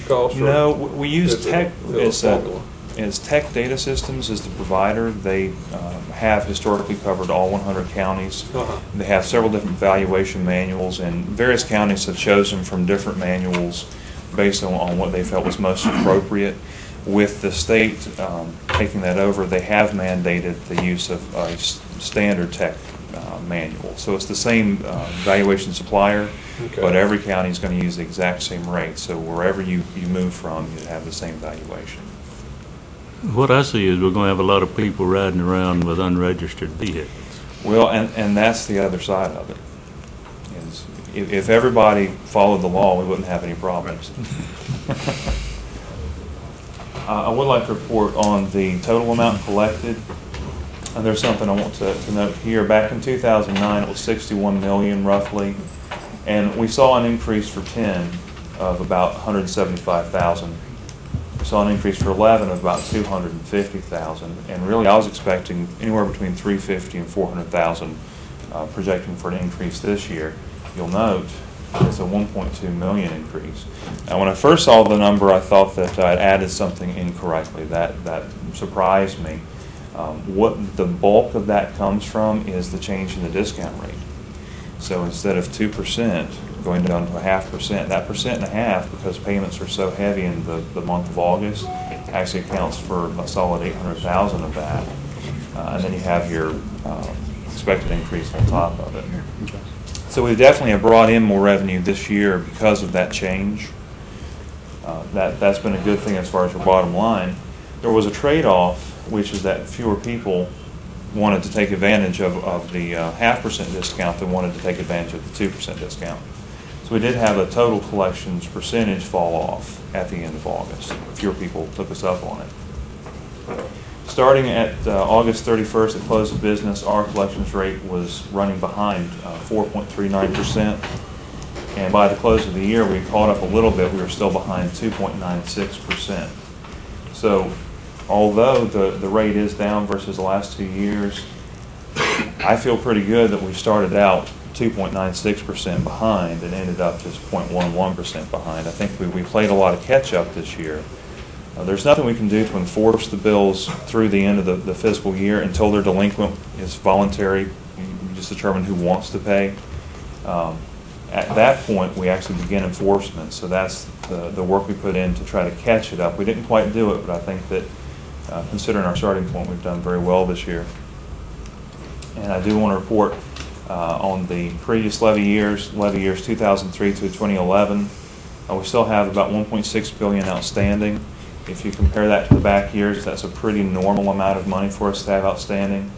cost? No, we use Tech, it's, a uh, it's Tech Data Systems is the provider. They um, have historically covered all 100 counties. Uh-huh. They have several different valuation manuals, and various counties have chosen from different manuals based on, on what they felt was most appropriate. With the state um, taking that over, they have mandated the use of a s- standard tech uh, manual. So it's the same uh, valuation supplier, Okay. but every county is going to use the exact same rate. So wherever you, you move from, you have the same valuation. What I see is we're gonna have a lot of people riding around with unregistered vehicles. Well, and, and that's the other side of it. Is if, if everybody followed the law, we wouldn't have any problems. I would like to report on the total amount collected. And there's something I want to, to note here. Back in 2009, it was 61 million roughly. And we saw an increase for 10 of about 175,000. We saw an increase for 11 of about 250,000. And really, I was expecting anywhere between 350 and 400,000, uh, projecting for an increase this year. You'll note it's a 1.2 million increase. Now, when I first saw the number, I thought that I'd added something incorrectly. That, that surprised me. Um, What the bulk of that comes from is the change in the discount rate. So instead of 2%, going down to a half percent. That percent and a half, because payments are so heavy in the, the month of August, actually accounts for a solid eight hundred thousand of that. Uh, and then you have your, uh, expected increase on top of it. So we definitely have brought in more revenue this year because of that change. Uh, That, that's been a good thing as far as your bottom line. There was a trade-off, which is that fewer people wanted to take advantage of, of the uh, half percent discount than wanted to take advantage of the two percent discount. So we did have a total collections percentage fall off at the end of August. Fewer people took us up on it. Starting at uh, August 31st, at close of business, our collections rate was running behind uh, 4.39%. And by the close of the year, we caught up a little bit. We were still behind 2.96%. So although the, the rate is down versus the last two years, I feel pretty good that we started out 2.96% behind and ended up just 0.11% behind. I think we, we played a lot of catch-up this year. Uh, There's nothing we can do to enforce the bills through the end of the, the fiscal year until they're delinquent. It's voluntary. You just determine who wants to pay. Um, At that point, we actually begin enforcement, so that's the, the work we put in to try to catch it up. We didn't quite do it, but I think that uh, considering our starting point, we've done very well this year. And I do want to report uh, on the previous levy years, levy years 2003 through 2011. uh, We still have about 1.6 billion outstanding. If you compare that to the back years, that's a pretty normal amount of money for us to have outstanding.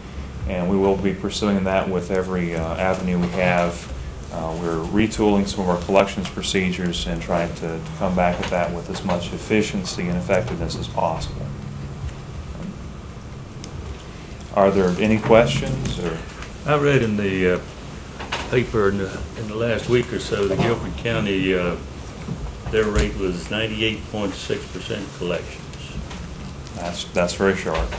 And we will be pursuing that with every uh, avenue we have. Uh, We're retooling some of our collections procedures and trying to to come back at that with as much efficiency and effectiveness as possible. Are there any questions or? I read in the uh, paper in the, in the last week or so, that Guilford County, uh, their rate was ninety-eight point six percent collections. That's, that's very sharp.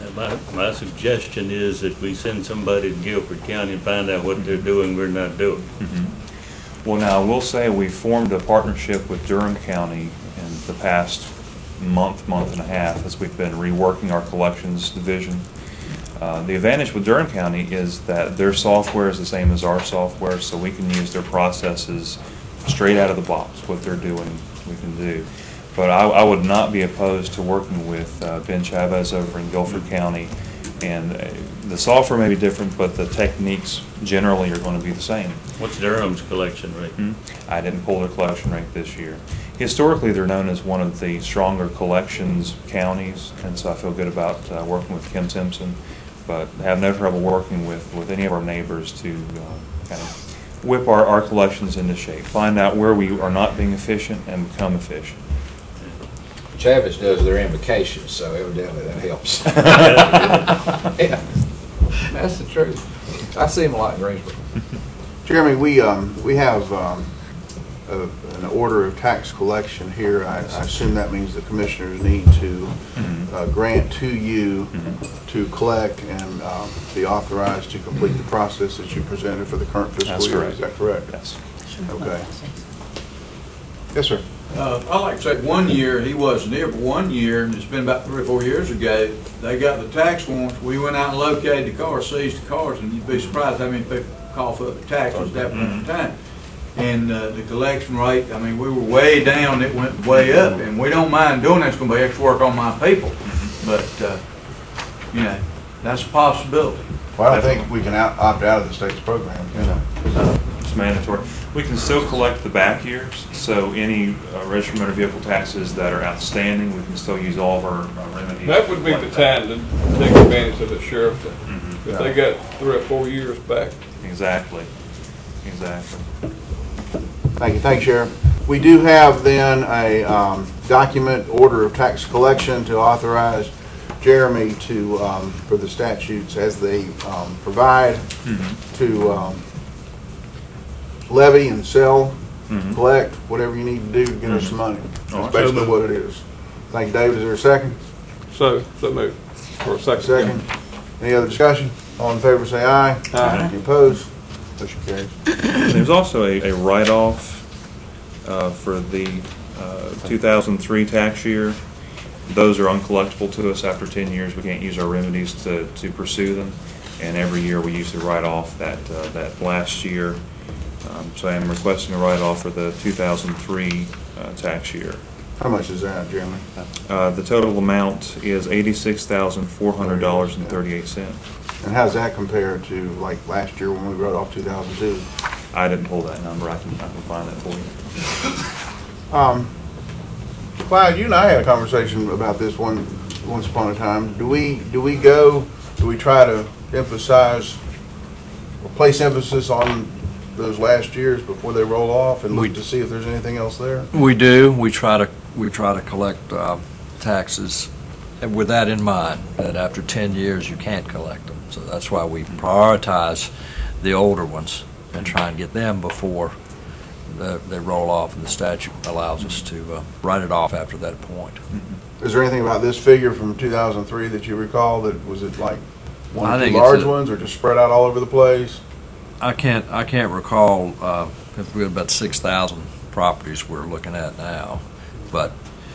And my, my suggestion is that we send somebody to Guilford County and find out what they're doing, we're not doing. Well, now, I will say we formed a partnership with Durham County in the past month, month and a half, as we've been reworking our collections division. Uh, The advantage with Durham County is that their software is the same as our software, so we can use their processes straight out of the box. What they're doing, we can do. But I, I would not be opposed to working with uh, Ben Chavis over in Guilford County. And uh, the software may be different, but the techniques generally are going to be the same. What's Durham's collection rate? Hmm? I didn't pull their collection rate this year. Historically, they're known as one of the stronger collections counties, and so I feel good about uh, working with Kim Simpson, but have no trouble working with, with any of our neighbors to uh, kind of whip our, our collections into shape, find out where we are not being efficient and become efficient. Chavis does their invocations, so evidently that helps. Yeah. That's the truth. I see him a lot in Greensboro. Jeremy, we, um, we have, um, a- an order of tax collection here. I I assume that means the commissioners need to Mm-hmm. uh, grant to you to collect and um, be authorized to complete the process that you presented for the current fiscal That's year. correct. Is that correct? Yes. Okay. Yes, sir. Uh, I like to say, one year, he wasn't here, but one year, and it's been about three or four years ago, they got the tax warrants, we went out and located the cars, seized the cars, and you'd be surprised how many people cough up the taxes at that point in time. And, uh, the collection rate, I mean, we were way down, it went way up, and we don't mind doing that, it's gonna be extra work on my people, but, uh, you know, that's a possibility. Well, I don't think we can out- opt out of the state's program, you know. It's mandatory. We can still collect the back years, so any uh, registered motor vehicle taxes that are outstanding, we can still use all of our uh, remedies. That would be the time to take advantage of the sheriff, Mhm. if they got three or four years back. Exactly, exactly. Thank you, thank you, Sheriff. We do have then a um, document, order of tax collection to authorize Jeremy to, um, for the statutes as they um, provide, to um, levy and sell, Mhm. collect, whatever you need to do to get us Mhm. some money. All That's right. basically what it is. Thank you, David. Is there a second? So, so move for a second. Second. Any other discussion? All in favor, say aye. Aye. Any opposed? Motion carries. There's also a, a write-off uh, for the uh, 2003 tax year. Those are uncollectible to us after 10 years. We can't use our remedies to, to pursue them. And every year we usually write off that, uh, that last year. Um, So I am requesting a write-off for the 2003 uh, tax year. How much is that, Jeremy? Uh, The total amount is $86,400.38. And how's that compare to like last year when we wrote off 2002? I didn't pull that number, I can, I can find that for you. Um, Clyde, you and I had a conversation about this one, once upon a time. Do we, do we go, do we try to emphasize, or place emphasis on those last years before they roll off and look to see if there's anything else there? We do. We try to, we try to collect uh, taxes with that in mind, that after 10 years, you can't collect them. So that's why we prioritize the older ones and try and get them before the- they roll off, and the statute allows us to uh, write it off after that point. Is there anything about this figure from 2003 that you recall that, was it like one or two large a- ones or just spread out all over the place? I can't, I can't recall, uh, if we have about 6,000 properties we're looking at now, but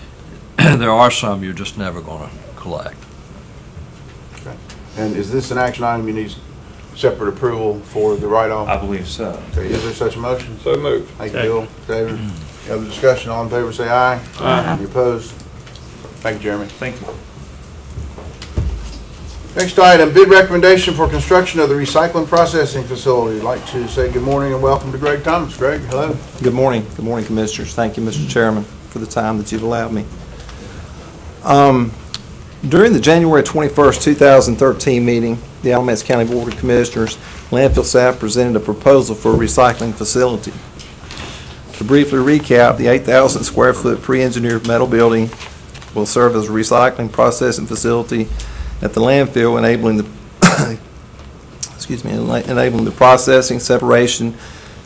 there are some you're just never going to collect. And is this an action item you need separate approval for the write-off? I believe so. Okay, is there such a motion? So moved. Thank you, Bill. David, you have a discussion, all in favor, say aye. Aye. Any opposed? Thank you, Jeremy. Thank you. Next item, bid recommendation for construction of the recycling processing facility. I'd like to say good morning and welcome to Greg Thomas. Greg, hello. Good morning. Good morning, Commissioners. Thank you, Mr. Chairman, for the time that you've allowed me. Um, During the January 21st, 2013 meeting, the Alamance County Board of Commissioners landfill staff presented a proposal for a recycling facility. To briefly recap, the 8,000 square foot pre-engineered metal building will serve as a recycling processing facility at the landfill, enabling the excuse me, enabling the processing, separation,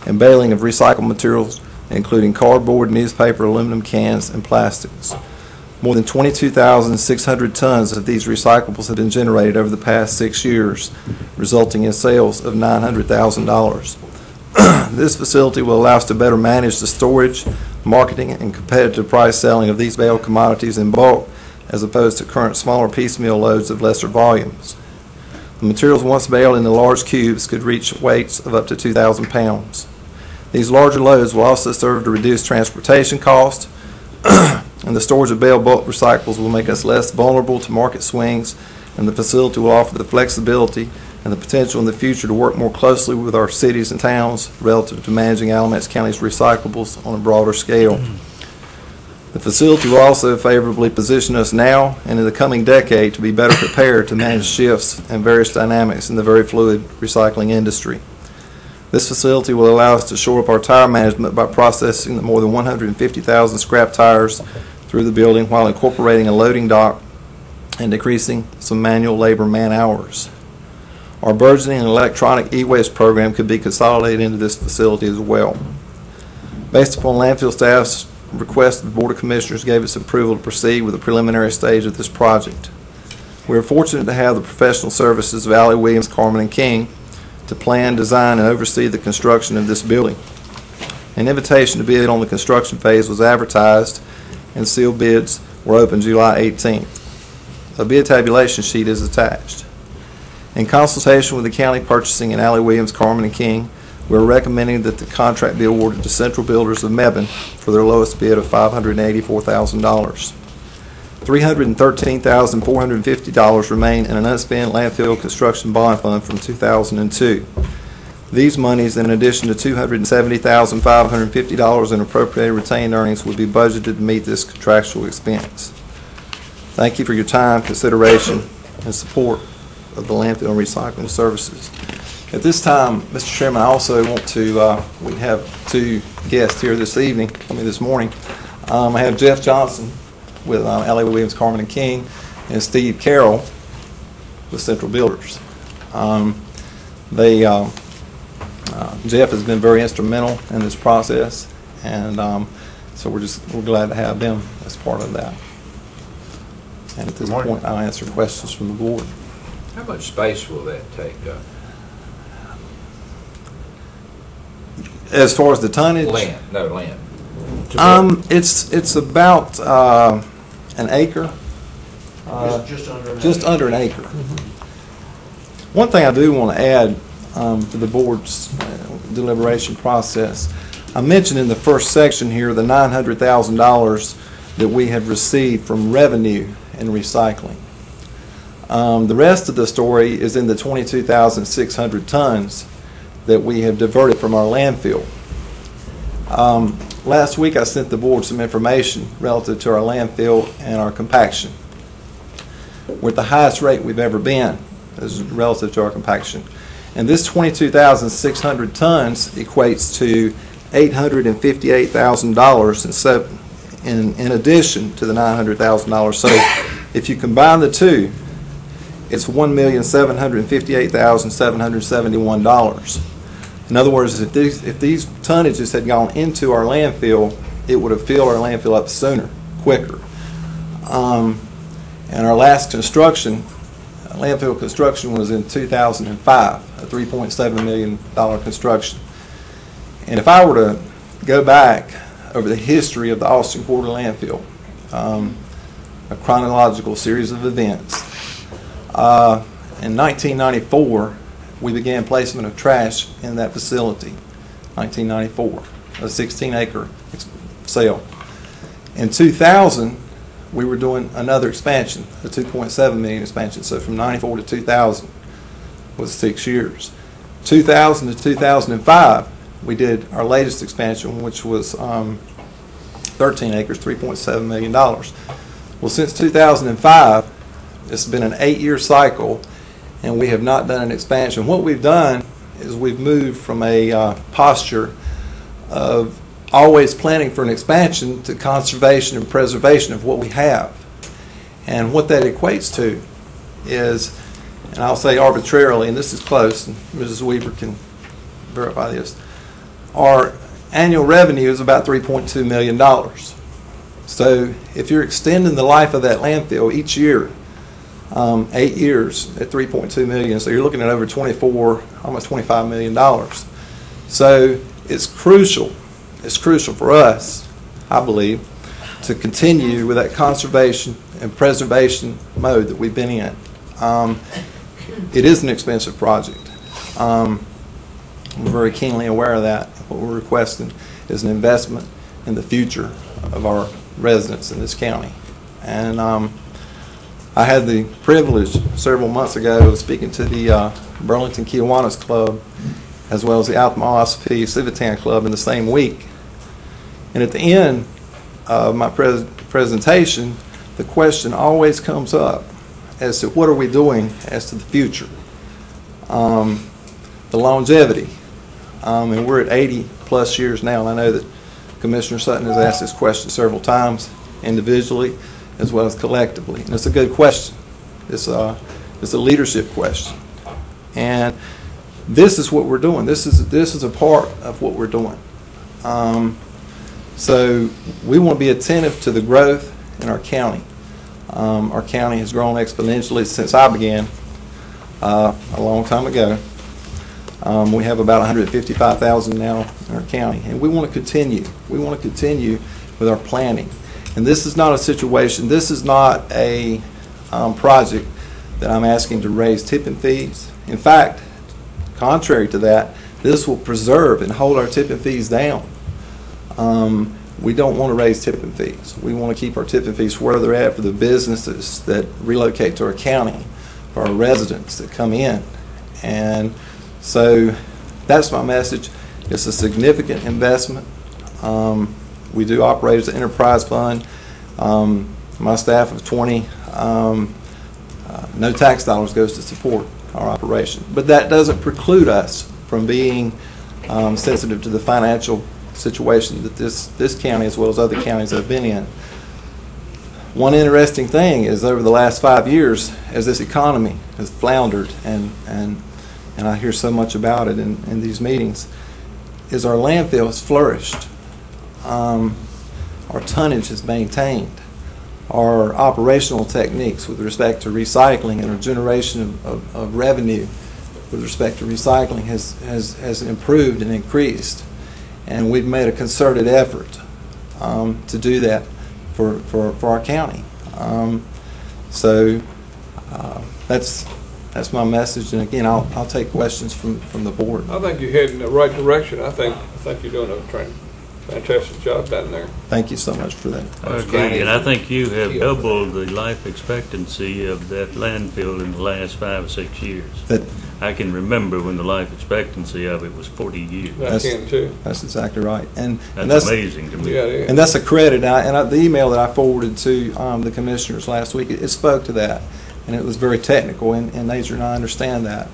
and baling of recycled materials, including cardboard, newspaper, aluminum cans, and plastics. More than 22,600 tons of these recyclables have been generated over the past six years, resulting in sales of $900,000. This facility will allow us to better manage the storage, marketing, and competitive price selling of these bale commodities in bulk, as opposed to current smaller piecemeal loads of lesser volumes. The materials once baled into large cubes could reach weights of up to 2,000 pounds. These larger loads will also serve to reduce transportation costs, and the storage of baled bulk recyclables will make us less vulnerable to market swings, and the facility will offer the flexibility and the potential in the future to work more closely with our cities and towns relative to managing Alamance County's recyclables on a broader scale. The facility will also favorably position us now and in the coming decade to be better prepared to manage shifts and various dynamics in the very fluid recycling industry. This facility will allow us to shore up our tire management by processing the more than 150,000 scrap tires through the building while incorporating a loading dock and decreasing some manual labor man-hours. Our burgeoning electronic e-waste program could be consolidated into this facility as well. Based upon landfill staff's request, the Board of Commissioners gave its approval to proceed with the preliminary stage of this project. We are fortunate to have the professional services of Alley Williams, Carmen, and King to plan, design, and oversee the construction of this building. An invitation to bid on the construction phase was advertised, and sealed bids were opened July 18th. A bid tabulation sheet is attached. In consultation with the county purchasing and Alley Williams, Carmen, and King, we are recommending that the contract be awarded to Central Builders of Mebane for their lowest bid of $584,000. $313,450 remain in an unspent landfill construction bond fund from 2002. These monies, in addition to $270,550 in appropriated retained earnings, would be budgeted to meet this contractual expense. Thank you for your time, consideration, and support of the landfill and recycling services. At this time, Mr. Chairman, I also want to, uh, we have two guests here this evening, I mean, this morning. Um, I have Jeff Johnson with um, Alley Williams, Carmen and King, and Steve Carroll with Central Builders. Um, They, um, uh, Jeff has been very instrumental in this process, and um, so we're just, we're glad to have them as part of that. And at this point, I'll answer questions from the board. How much space will that take up? As far as the tonnage? Land, no, land. To Um, it's, it's about, uh, an acre. Uh, Just- just under an Just acre. under an acre. One thing I do want to add, um, to the board's, uh, deliberation process. I mentioned in the first section here the $900,000 that we have received from revenue and recycling. Um, The rest of the story is in the 22,600 tons that we have diverted from our landfill. Um, Last week, I sent the board some information relative to our landfill and our compaction. We're at the highest rate we've ever been as relative to our compaction. And this 22,600 tons equates to $858,000 in in, in addition to the $900,000. So if you combine the two, it's $1,758,771. In other words, if these, if these tonnages had gone into our landfill, it would have filled our landfill up sooner, quicker. Um, and our last construction, landfill construction was in 2005, a $3.7 million construction. And if I were to go back over the history of the Austin Quarter landfill, um, a chronological series of events, uh, in 1994, we began placement of trash in that facility, 1994, a 16-acre sale. In 2000, we were doing another expansion, a 2.7 million expansion. So from 94 to 2000 was six years. 2000 to 2005, we did our latest expansion, which was um, 13 acres, 3.7 million dollars. Well, since 2005, it's been an eight-year cycle, and we have not done an expansion. What we've done is we've moved from a uh, posture of always planning for an expansion to conservation and preservation of what we have. And what that equates to is, and I'll say arbitrarily, and this is close, and Mrs. Weaver can verify this, our annual revenue is about $3.2 million. So if you're extending the life of that landfill each year, um, eight years at 3.2 million, so you're looking at over 24, almost 25 million dollars. So it's crucial, it's crucial for us, I believe, to continue with that conservation and preservation mode that we've been in. Um, it is an expensive project. Um, we're very keenly aware of that. What we're requesting is an investment in the future of our residents in this county. And um, I had the privilege several months ago of speaking to the uh, Burlington Kiwanis Club as well as the Altamont Civitan Club in the same week. And at the end of my pres presentation, the question always comes up as to what are we doing as to the future, um, the longevity. Um, and we're at 80 plus years now, and I know that Commissioner Sutton has asked this question several times individually as well as collectively. And it's a good question. It's a, it's a leadership question. And this is what we're doing. This is, this is a part of what we're doing. Um, so we want to be attentive to the growth in our county. Um, our county has grown exponentially since I began uh, a long time ago. Um, we have about 155,000 now in our county, and we want to continue. We want to continue with our planning. And this is not a situation, this is not a um, project that I'm asking to raise tipping fees. In fact, contrary to that, this will preserve and hold our tipping fees down. Um, we don't want to raise tipping fees. We want to keep our tipping fees where they're at for the businesses that relocate to our county, for our residents that come in. And so that's my message. It's a significant investment. Um, we do operate as an enterprise fund. Um, my staff of 20, um, uh, no tax dollars goes to support our operation. But that doesn't preclude us from being um, sensitive to the financial situation that this, this county as well as other counties have been in. One interesting thing is over the last five years, as this economy has floundered, and, and, and I hear so much about it in, in these meetings, is our landfill has flourished. Um, our tonnage is maintained. Our operational techniques with respect to recycling and our generation of, of, of revenue with respect to recycling has, has, has improved and increased. And we've made a concerted effort um, to do that for, for, for our county. Um, so uh, that's that's my message, and again, I'll, I'll take questions from, from the board. I think you're heading in the right direction. I think, I think you're doing a tran- fantastic job down there. Thank you so much for that. I agree, and I think you have doubled the life expectancy of that landfill in the last five or six years. That- I can remember when the life expectancy of it was forty years. I can too. That's exactly right, and and That's that's amazing to me. Yeah, it is. And that's a credit, I- and I- the email that I forwarded to um, the commissioners last week, it it spoke to that, and it was very technical, and and Nazar and I understand that.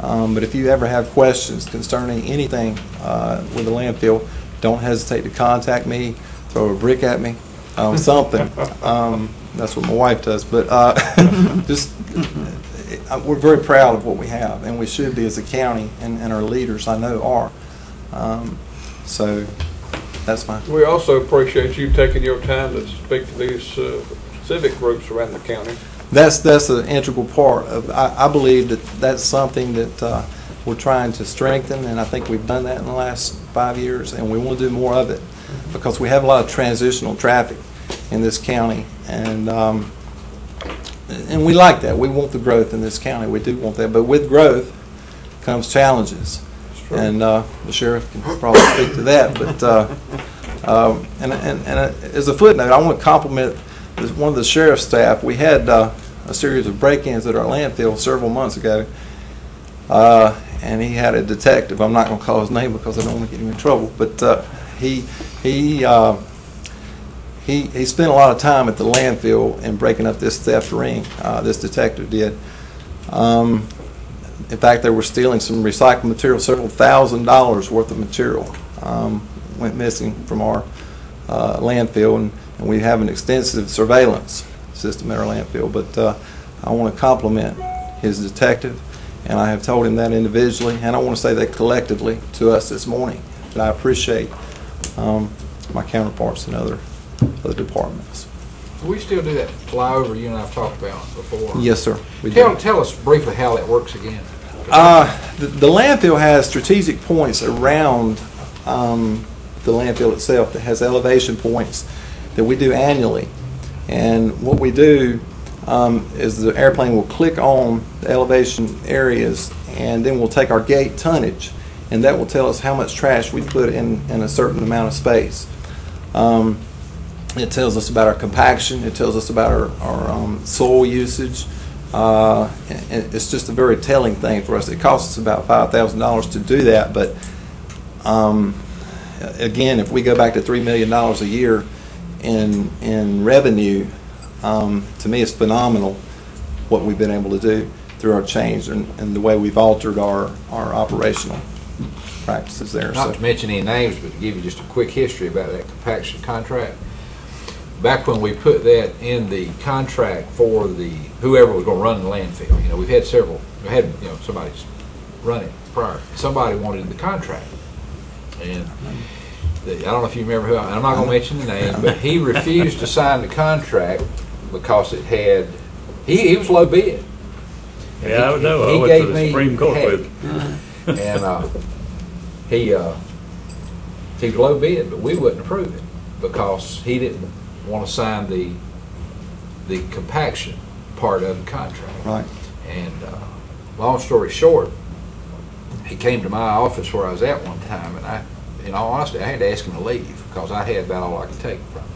Um, But if you ever have questions concerning anything uh, with the landfill, don't hesitate to contact me, throw a brick at me, um, something. Um, That's what my wife does, but uh, just, uh, we're very proud of what we have, and we should be as a county, and and our leaders, I know, are. Um, So, that's my We also appreciate you taking your time to speak to these uh, civic groups around the county. That's, that's an integral part of, I, I believe that that's something that uh, we're trying to strengthen, and I think we've done that in the last five years, and we want to do more of it, because we have a lot of transitional traffic in this county, and, um, and we like that. We want the growth in this county, we do want that, but with growth comes challenges. And uh, the sheriff can probably speak to that, but, uh, um, and, and, and uh, as a footnote, I want to compliment this- one of the sheriff's staff. We had uh, a series of break-ins at our landfill several months ago, uh, and he had a detective, I'm not going to call his name because I don't want to get him in trouble, but uh, he, he, uh, he, he spent a lot of time at the landfill in breaking up this theft ring, uh, this detective did. Um, in fact, they were stealing some recycled material, several thousand dollars worth of material um, went missing from our uh, landfill, and, and we have an extensive surveillance system at our landfill. But uh, I want to compliment his detective, and I have told him that individually, and I want to say that collectively to us this morning. That I appreciate um, my counterparts and other other departments. We still do that flyover you and I've talked about before. Yes, sir. we do. Tell, tell us briefly how that works again. Uh, the, the landfill has strategic points around um, the landfill itself that has elevation points that we do annually. And what we do um, is the airplane will click on the elevation areas and then we'll take our gate tonnage and that will tell us how much trash we put in, in a certain amount of space. Um, it tells us about our compaction. It tells us about our, our um, soil usage. Uh, it's just a very telling thing for us. It costs us about five thousand dollars to do that, but um, again, if we go back to three million dollars a year in in revenue, um, to me, it's phenomenal what we've been able to do through our change and, and the way we've altered our our operational practices there. Not so. to mention any names, but to give you just a quick history about that compaction contract. Back when we put that in the contract for the, whoever was gonna run the landfill, you know, we've had several, we had, you know, somebody's run it prior. Somebody wanted the contract. And the, I don't know if you remember who, I'm not gonna mention the name, but he refused to sign the contract because it had, he, he was low bid. Yeah, I know. I he went to gave the me Supreme Court heck. with And, uh, he, uh, he was low bid, but we wouldn't approve it because he didn't want to sign the, the compaction part of the contract. Right. And, uh, long story short, he came to my office where I was at one time and I, in all honesty, I had to ask him to leave because I had about all I could take from him.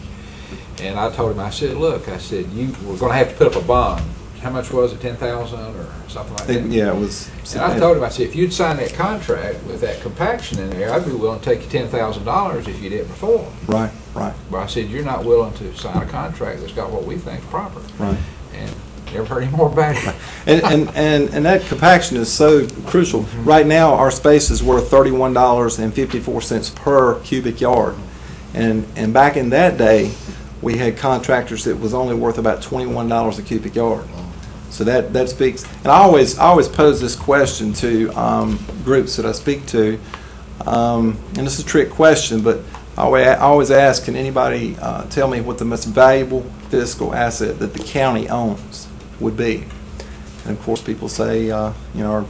And I told him, I said, look, I said, you, we're gonna have to put up a bond. How much was it, ten thousand or something like that? Yeah, it was. And I told him, I said, if you'd sign that contract with that compaction in there, I'd be willing to take you ten thousand dollars if you didn't perform. Right, right, But I said, you're not willing to sign a contract that's got what we think is proper. right. And never heard any more about it. And, and, and, and that compaction is so crucial. Mm-hmm. Right now, our space is worth thirty-one dollars and fifty-four cents per cubic yard. And, and back in that day, we had contractors that was only worth about twenty-one dollars a cubic yard. So that, that speaks, and I always, I always pose this question to, um, groups that I speak to. Um, and it's a trick question, but I always, I always ask, can anybody, uh, tell me what the most valuable fiscal asset that the county owns would be? And of course, people say, uh, you know, our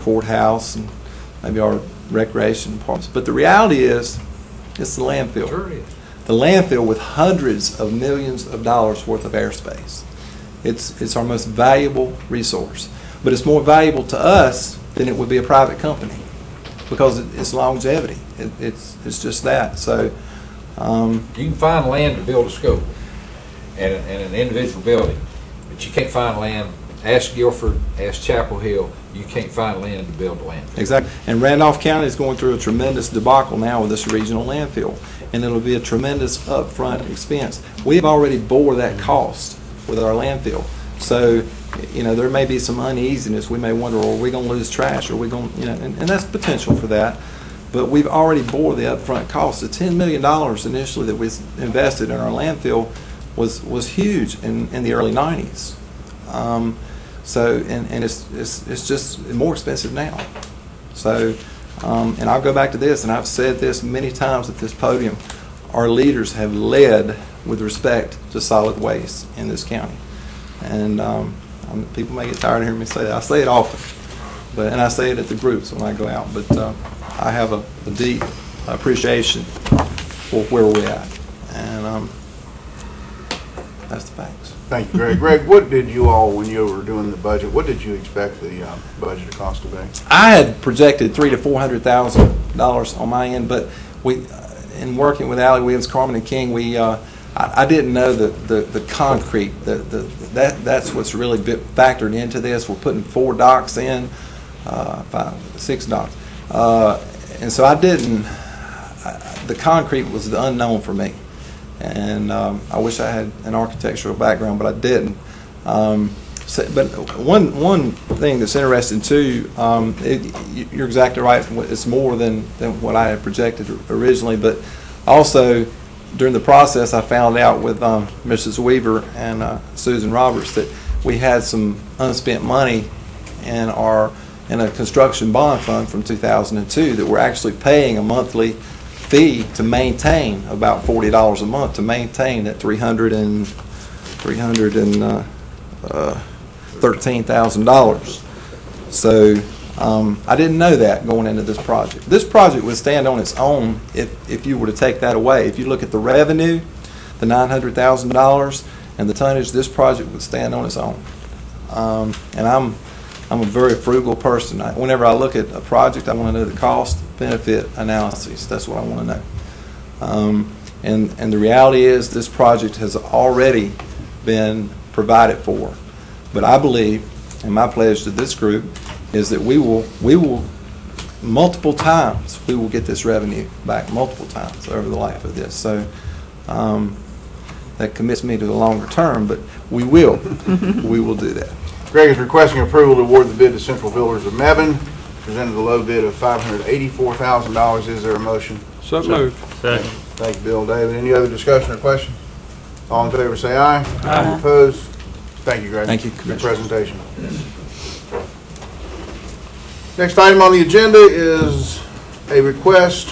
courthouse and maybe our recreation parks. But the reality is, it's the landfill. Sure is. The landfill with hundreds of millions of dollars worth of airspace. It's, it's our most valuable resource. but it's more valuable to us than it would be a private company because it's longevity. It- It's, it's just that. So, um, You can find land to build a school and, and an individual building, but you can't find land, ask Guilford, ask Chapel Hill, you can't find land to build a landfill. Exactly. And Randolph County is going through a tremendous debacle now with this regional landfill, and it'll be a tremendous upfront expense. We've already bore that cost with our landfill. So, you know, there may be some uneasiness. We may wonder, well, are we going to lose trash? Are we going, you know, and, and that's potential for that. But we've already bore the upfront cost. The $10 million initially that was invested in our landfill was, was huge in, in the early 90s. Um, so, and, and it's, it's, it's just more expensive now. So, um, and I'll go back to this, and I've said this many times at this podium. Our leaders have led with respect to solid waste in this county. And um, people may get tired of hearing me say that. I say it often, but and I say it at the groups when I go out. But uh, I have a, a deep appreciation for where we're at, and um, that's the facts. Thank you, Greg. Greg, what did you all, when you were doing the budget, what did you expect the uh, budget to cost to be? I had projected three to four hundred thousand dollars on my end, but we, uh, in working with Alley Williams, Carmen and King, we, uh, I, didn't know the, the, the concrete, the, the, that, that's what's really factored into this. We're putting four docks in, uh, five, six docks. Uh, and so I didn't, I- the concrete was the unknown for me. And, um, I wish I had an architectural background, but I didn't. Um, so, but one, one thing that's interesting too, um, it, you- you're exactly right, it's more than, than what I had projected originally, but also during the process, I found out with, um, Mrs. Weaver and, uh, Susan Roberts that we had some unspent money in our, in a construction bond fund from two thousand and two that we're actually paying a monthly fee to maintain about forty dollars a month to maintain that three hundred and, three hundred and, uh, uh, thirteen thousand dollars. So, um, I didn't know that going into this project. This project would stand on its own if, if you were to take that away. If you look at the revenue, the nine hundred thousand dollars, and the tonnage, this project would stand on its own. Um, and I'm, I'm a very frugal person. I- Whenever I look at a project, I want to know the cost benefit analysis. That's what I want to know. Um, and, and the reality is, this project has already been provided for. But I believe, and my pledge to this group, is that we will, we will, multiple times, we will get this revenue back multiple times over the life of this. So, um, that commits me to the longer term, but we will, we will do that. Greg is requesting approval to award the bid to Central Builders of Mebane, presented the low bid of $584,000. Is there a motion? So moved. Second. Thank you, Bill. David, any other discussion or question? All in favor, say aye. Aye. Opposed? Thank you, Greg. Thank you, Good Commissioner. presentation. Next item on the agenda is a request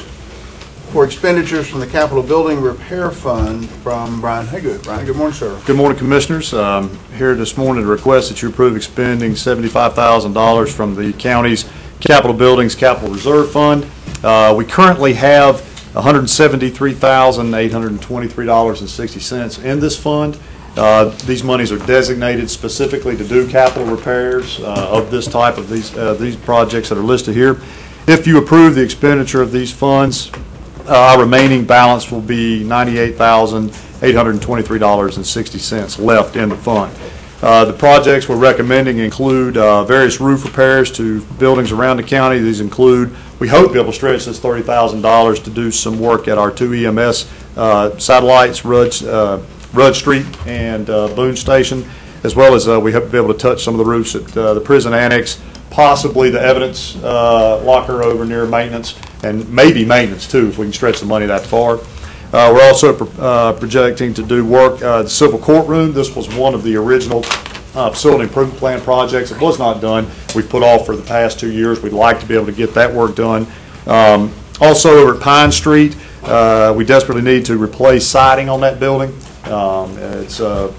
for expenditures from the Capital Building Repair Fund from Brian Haygood. Brian, good morning, sir. Good morning, Commissioners. Um, Here this morning to request that you approve expending $75,000 from the county's capital buildings capital reserve fund. Uh, We currently have $173,823.60 in this fund. Uh, These monies are designated specifically to do capital repairs uh, of this type of these, uh, these projects that are listed here. If you approve the expenditure of these funds, uh, Our remaining balance will be $98,823.60 left in the fund. Uh, The projects we're recommending include various roof repairs to buildings around the county. These include, we hope to be able to stretch this $30,000 to do some work at our two EMS satellites, Rudd uh, Rudd Street and uh, Boone Station, as well as uh, we hope to be able to touch some of the roofs at uh, the prison annex, possibly the evidence uh, locker over near maintenance, and maybe maintenance too, if we can stretch the money that far. Uh, We're also pro- uh, projecting to do work, the civil courtroom. This was one of the original facility improvement plan projects. It was not done. We've put off for the past two years. We'd like to be able to get that work done. Um, Also, over at Pine Street, uh, we desperately need to replace siding on that building. Um, It's, uh,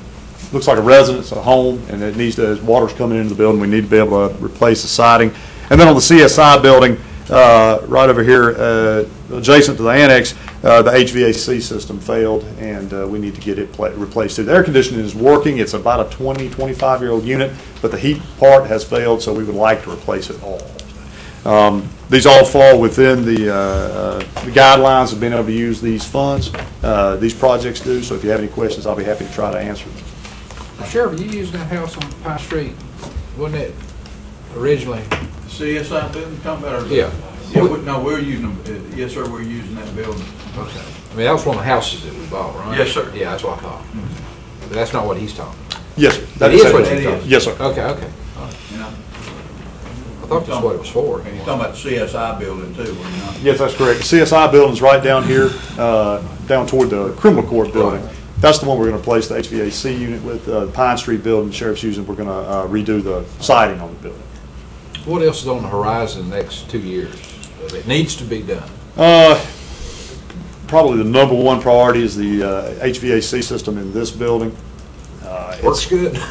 looks like a residence, a home, and it needs to, as water's coming into the building, we need to be able to replace the siding. And then on the CSI building, uh, right over here, uh, adjacent to the annex, uh, the HVAC system failed, and uh, we need to get it pla- replaced. The air conditioning is working, it's about a 20, 25-year-old unit, but the heat part has failed, so we would like to replace it all. Um, These all fall within the uh, uh, the guidelines of being able to use these funds. Uh, These projects do, so if you have any questions, I'll be happy to try to answer them. Sheriff, you used that house on Pine Street, wasn't it originally? CSI building, talking about? or- Yeah. Yeah, we- no, we're using, them. Uh, yes, sir, we're using that building. Okay. I mean, that was one of the houses that we bought, right? Yes, sir. Yeah, that's what I thought. But that's not what he's talking about. Yes, sir. That That is is what it. you're talking about? Yes, sir. Okay, okay. You know? I thought that's what it was for. And you're talking about the CSI building too, were you not? Yes, that's correct. The CSI building's right down here, uh, down toward the criminal court building. That's the one we're going to replace the HVAC unit with. Uh, Pine Street building, the sheriff's using, we're going to redo the siding on the building. What else is on the horizon the next two years that needs to be done? Uh, Probably the number one priority is the uh, HVAC system in this building. Uh, it's- Works good.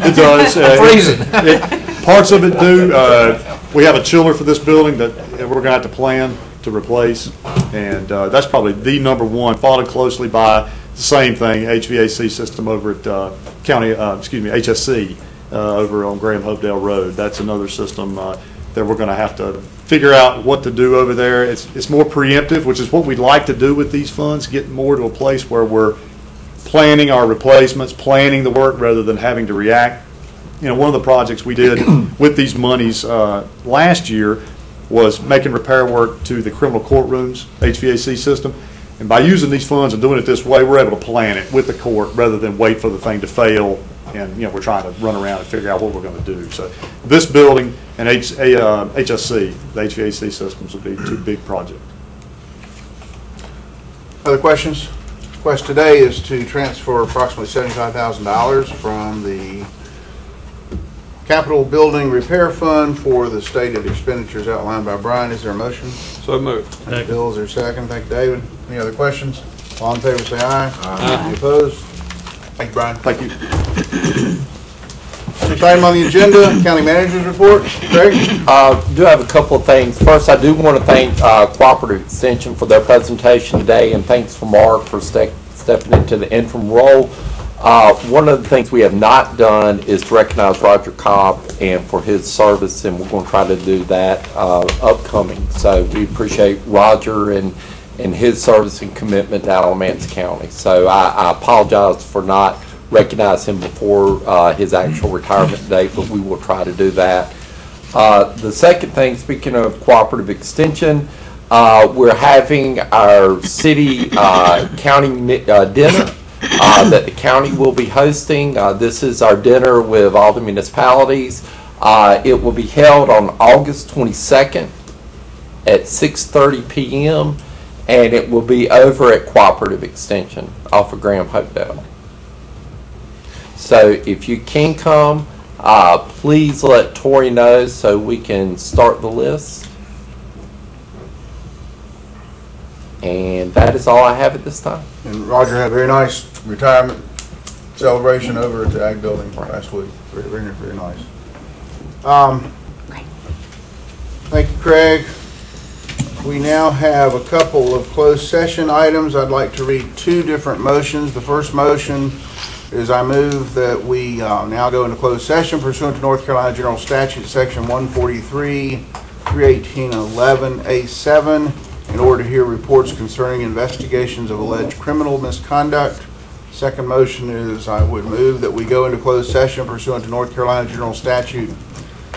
It does. uh, Freezing. it- Parts of it do. Uh, We have a chiller for this building that we're going to have to plan to replace, and uh, that's probably the number one, followed closely by the same thing, HVAC system over at uh, County, uh, excuse me, HSC, uh, over on Graham Hopedale Road. That's another system uh, that we're going to have to figure out what to do over there. It's it's more preemptive, which is what we'd like to do with these funds, get more to a place where we're planning our replacements, planning the work rather than having to react. You know, one of the projects we did with these monies uh, last year was making repair work to the criminal courtrooms HVAC system. And by using these funds and doing it this way, we're able to plan it with the court rather than wait for the thing to fail. And, you know, we're trying to run around and figure out what we're going to do. So this building and H- A- uh, HSC, the HVAC systems will be two big projects. Other questions? Request today is to transfer approximately seventy-five thousand dollars from the capital building repair fund for the stated expenditures outlined by Brian. Is there a motion? So moved. Thank you, Bill. Is there a second? Thank you, David. Any other questions? All in favor, say aye. Aye. Any opposed? Thank you, Brian. Thank you. Next item on the agenda, county manager's report. Craig? Uh, do have a couple of things. First, I do want to thank uh, Cooperative Extension for their presentation today, and thanks for Mark for ste- stepping into the interim role. Uh, One of the things we have not done is to recognize Roger Cobb and for his service, and we're going to try to do that uh, upcoming. So we appreciate Roger and, and his service and commitment to Alamance County. So I I apologize for not recognizing him before uh, his actual retirement date, but we will try to do that. Uh, The second thing, speaking of cooperative extension, uh, we're having our city uh, county dinner uh, that the county will be hosting. Uh, This is our dinner with all the municipalities. Uh, It will be held on August 22nd at 6:30 PM, and it will be over at Cooperative Extension off of Graham Hopedale. So if you can come, uh, please let Tori know so we can start the list. And that is all I have at this time. And Roger had a very nice retirement celebration over at the Ag Building last week. Very, very, very nice. Um, Thank you, Craig. We now have a couple of closed session items. I'd like to read two different motions. The first motion is I move that we uh, now go into closed session pursuant to North Carolina General Statute, Section 143, 31811A7, in order to hear reports concerning investigations of alleged criminal misconduct. Second motion is I would move that we go into closed session pursuant to North Carolina General Statute,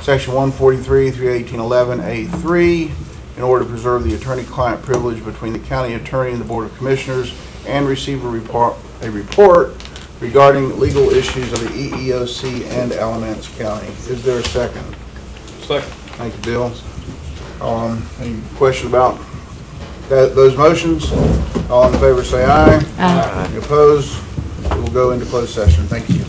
Section 143, 31811A3, in order to preserve the attorney-client privilege between the county attorney and the Board of Commissioners, and receive a report, a report regarding legal issues of the EEOC and Alamance County. Is there a second? Second. Thank you, Bill. Um, Any question about that- those motions? All in favor, say aye. Aye. Any opposed? We will go into closed session. Thank you.